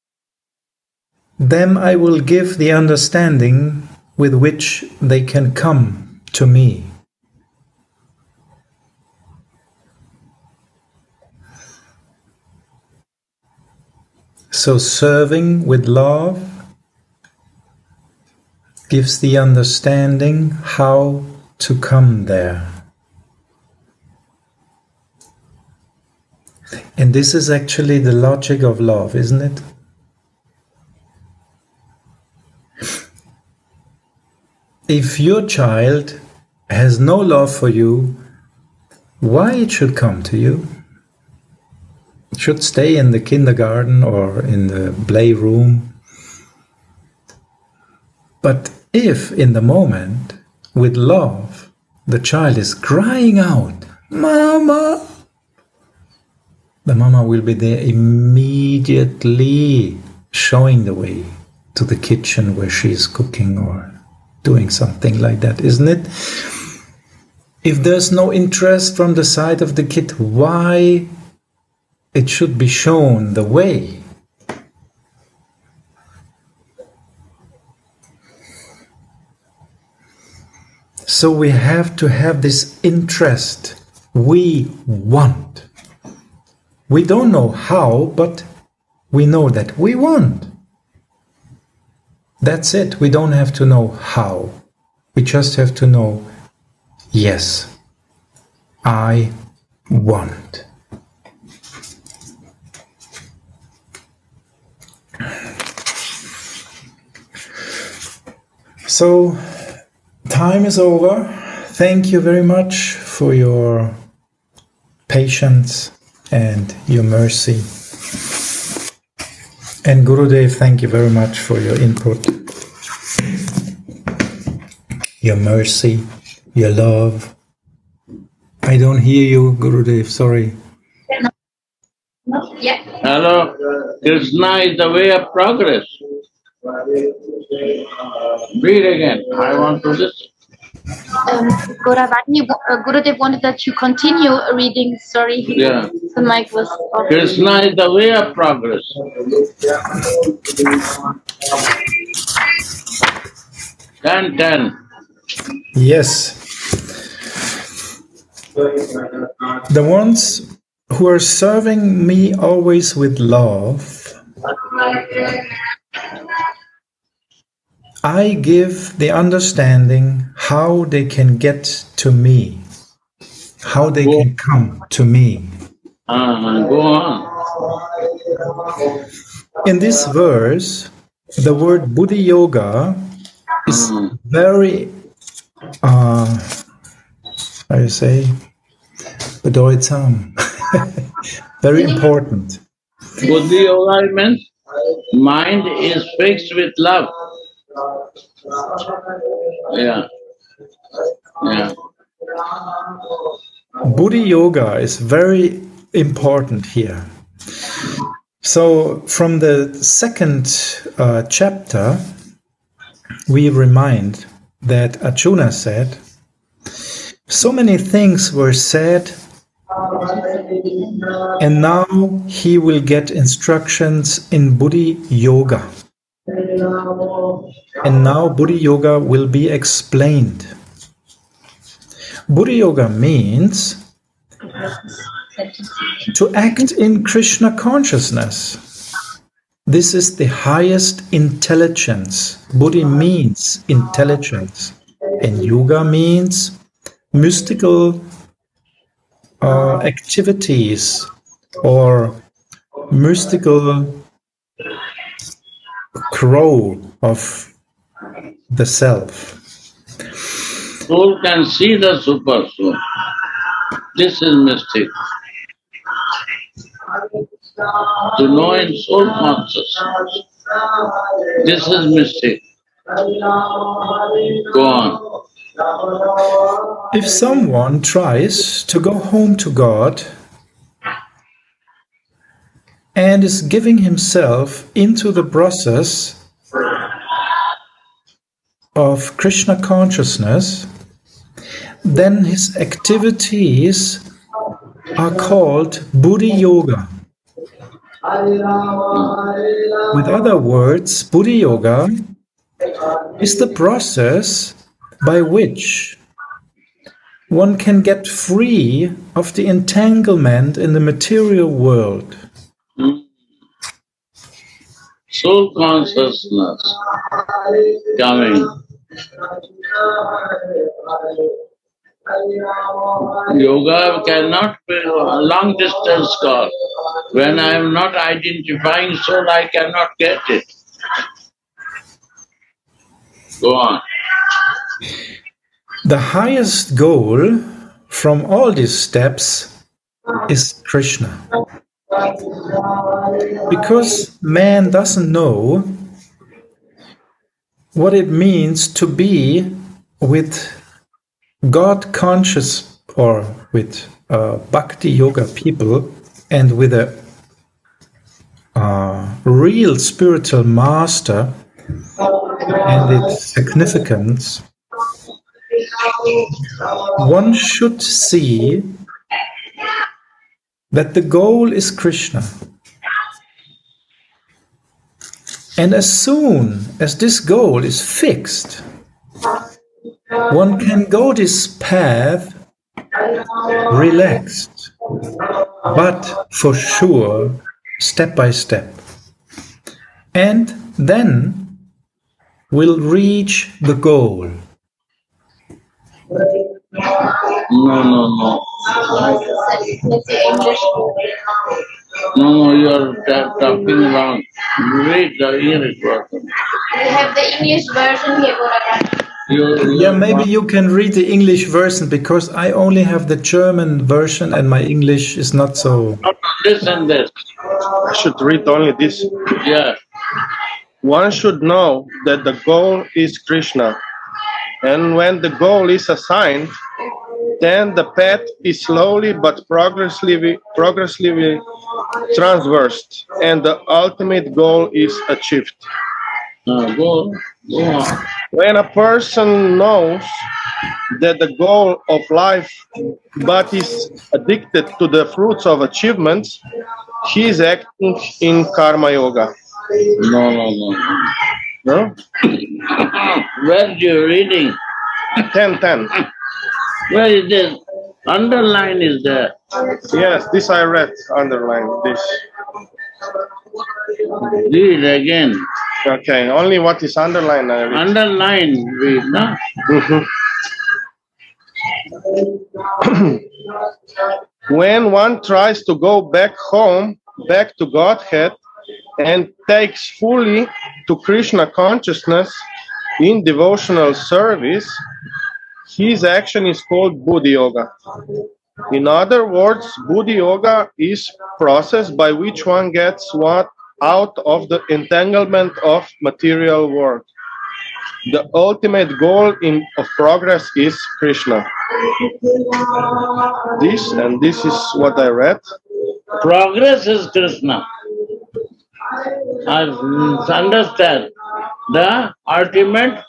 them I will give the understanding with which they can come to me. So, serving with love gives the understanding how to come there. And this is actually the logic of love, isn't it? If your child has no love for you, why it should come to you? It should stay in the kindergarten or in the playroom. But if in the moment, with love, the child is crying out, Mama, the mama will be there immediately showing the way to the kitchen where she is cooking or doing something like that, isn't it? If there's no interest from the side of the kid, why it should be shown the way? So we have to have this interest. We want. We don't know how, but we know that we want. That's it. We don't have to know how. We just have to know yes, I want. So, time is over. Thank you very much for your patience and your mercy. And Gurudev, thank you very much for your input, your mercy, your love. I don't hear you, Gurudev, sorry. Hello, Krishna is the way of progress. Read again. I want to listen. Um, Gauravani, uh, Gurudev wanted that you continue reading. Sorry, Yeah. the mic was off. Krishna is the way of progress. Ten, ten. Yes. The ones who are serving me always with love, I give the understanding how they can get to me, how they can come to me. Uh, go on. In this verse, the word Buddhi Yoga is Mm. very, uh, how do you say, bedeutsam, very important. Buddhi yoga means mind is fixed with love. Yeah. Yeah. Buddhi Yoga is very important here. So, from the second uh, chapter, we remind that Arjuna said, So many things were said, and now he will get instructions in Buddhi Yoga. And now Buddhi Yoga will be explained. Buddhi Yoga means to act in Krishna consciousness. This is the highest intelligence. Buddhi means intelligence, and yoga means mystical uh, activities or mystical grow of the self. Soul can see the super soul. This is mystic. To know in soul consciousness. This is mystic. Go on. If someone tries to go home to God and is giving himself into the process of Krishna consciousness, then his activities are called Buddhi Yoga. With other words, Buddhi Yoga is the process by which one can get free of the entanglement in the material world. Soul consciousness coming. Yoga cannot be a long distance call. When I am not identifying soul, I cannot get it. Go on. The highest goal from all these steps is Krishna. Because man doesn't know what it means to be with God conscious or with uh, bhakti yoga people and with a uh, real spiritual master and its significance, one should see that the goal is Krishna. And as soon as this goal is fixed, one can go this path relaxed, but for sure, step by step. And then we'll reach the goal. No, no, no. No, no, you are talking wrong. Read the English version. We have the English version here, You, you Yeah, maybe you can read the English version because I only have the German version and my English is not so. No, no, Listen this. I should read only this. Yeah. One should know that the goal is Krishna. And when the goal is assigned, then the path is slowly but progressively, progressively transversed, and the ultimate goal is achieved. Uh, go, go. When a person knows that the goal of life but is addicted to the fruits of achievements, he is acting in karma yoga. No, no, no. No? Where you reading? 10 10. Where is this? Underline is there. Yes, this I read, underline this. Read again. Okay, only what is underlined I read. Underline, read, no? Mhm. when one tries to go back home, back to Godhead, and takes fully to Krishna consciousness in devotional service, his action is called Buddhi Yoga. In other words, Buddhi Yoga is process by which one gets what out of the entanglement of material world. The ultimate goal in, of progress is Krishna. This and this is what I read. Progress is Krishna. I understand the ultimate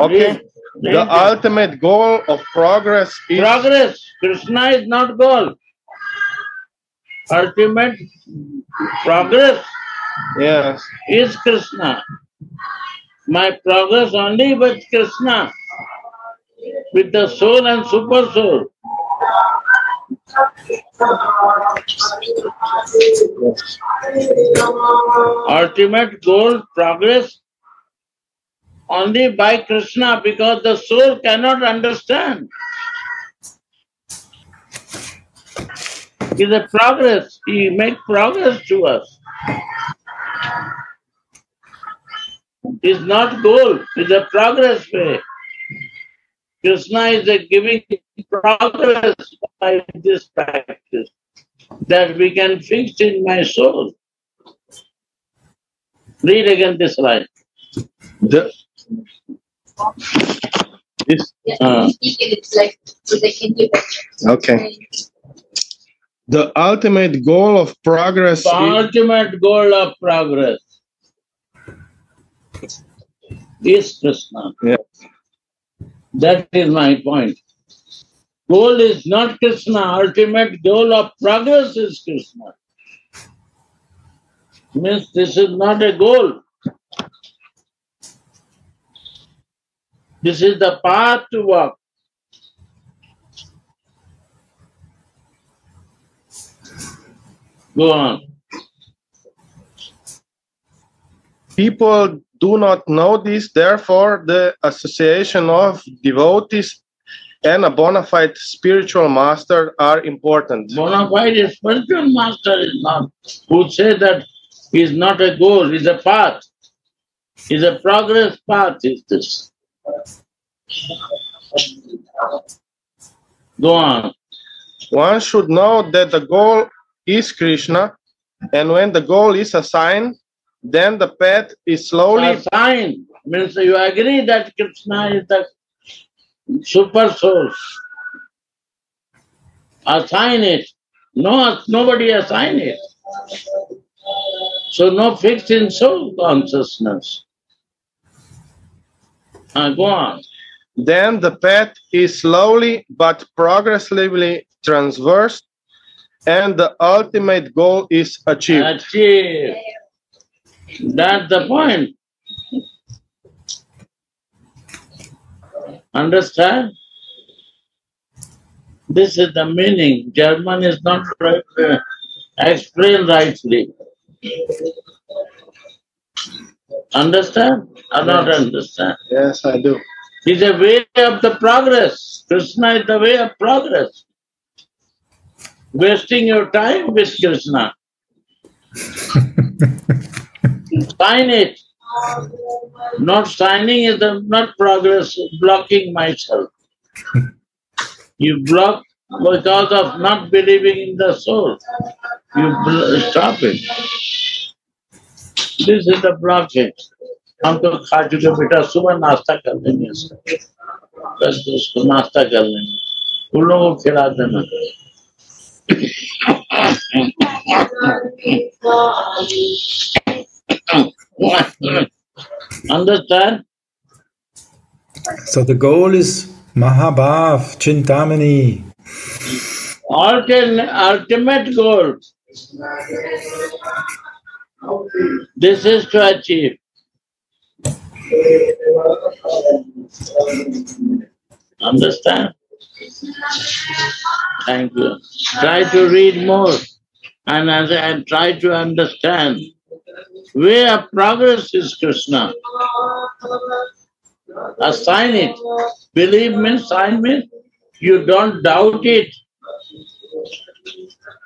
Okay. The ultimate goal of progress is progress. Krishna is not goal. Ultimate progress yes. is Krishna. My progress only with Krishna, with the soul and super soul. Ultimate goal, progress only by Krishna because the soul cannot understand. Is a progress. He make progress to us. Is not goal. Is a progress way. Krishna is a giving progress by this practice that we can fix in my soul. Read again this line. The this Yeah, Uh. speak it, it's like so they can hear better. okay. The ultimate goal of progress The is ultimate goal of progress is Krishna. Yeah. That is my point. Goal is not Krishna. Ultimate goal of progress is Krishna. Means this is not a goal. This is the path to walk. Go on. people do not know this, therefore the association of devotees and a bona fide spiritual master are important. Bona fide spiritual master is not, who say that is not a goal, is a path, is a progress path, is this. Go on. One should know that the goal is Krishna, and when the goal is assigned, then the path is slowly assigned. means you agree that Krishna is the super source. Assign it. No, nobody assign it. So no fixed in soul consciousness. Ah, go on. then the path is slowly but progressively transversed, and the ultimate goal is achieved. Achieve. That's the point. Understand? This is the meaning. German is not right, uh, explained rightly. Understand or not understand? Yes, I do. It's a way of the progress. Krishna is the way of progress. Wasting your time with Krishna. Sign it. Not signing is the, not progress, blocking myself. You block because of not believing in the soul. You bl- stop it. This is the blockage. हम तो खा चुके बेटा सुबह नाश्ता कर लेंगे इसका बस उसको नाश्ता कर लेंगे उन लोगों को खिला देना Understand? So the goal is Mahabhav, Chintamani. Ultimate, ultimate goal. This is to achieve. Understand? Thank you. Try to read more and, and, try to understand. where progress is Krishna. Assign it. Believe me, sign me. You don't doubt it.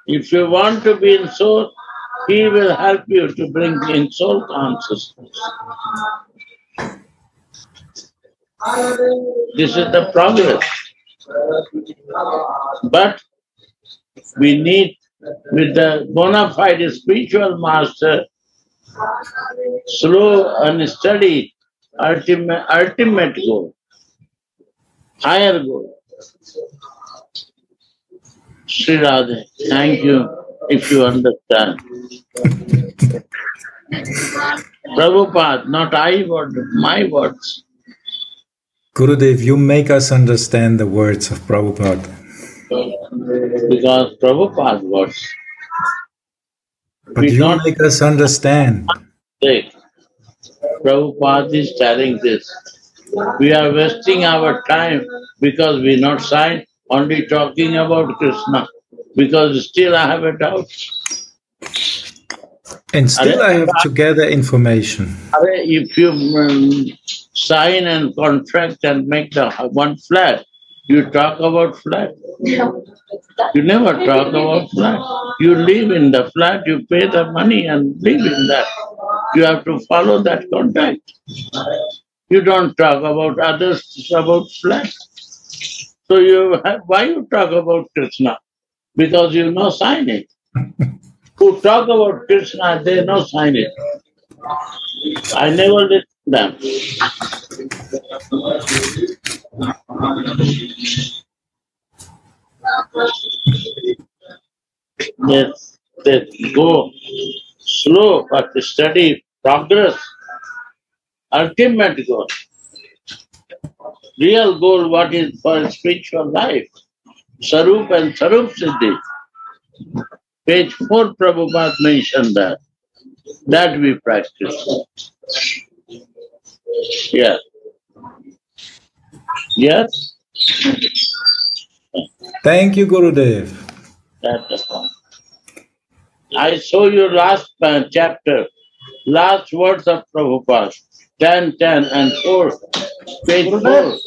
If you want to be in soul, he will help you to bring in soul consciousness. This is the progress. But we need, with the bona fide spiritual master, slow and steady, ultimate, ultimate goal, higher goal. Sri Radhe, thank you. If you understand. Prabhupada, not I word, my words. Gurudev, you make us understand the words of Prabhupada. Because Prabhupada words. But We you not- make us understand. Say, Prabhupada is telling this. We are wasting our time because we not signed only talking about Krishna. Because still I have a doubt. And still I have to gather information. If you um, sign and contract and make the one flat, you talk about flat. You never talk about flat. You live in the flat, you pay the money and live in that. You have to follow that contract. You don't talk about others about flat. So you have, why you talk about Krishna? Because you know sign it. Who talk about Krishna, they know sign it. I never listen them. Yes, they go slow, but study progress. Ultimate goal. Real goal, what is for spiritual life? Sarup and Sarup Siddhi. Page 4, Prabhupada mentioned that. That we practice. Yes. Yes, Thank you, Gurudev. that's the point. I saw you last chapter, last words of Prabhupada, 10, 10 and 4, page 4.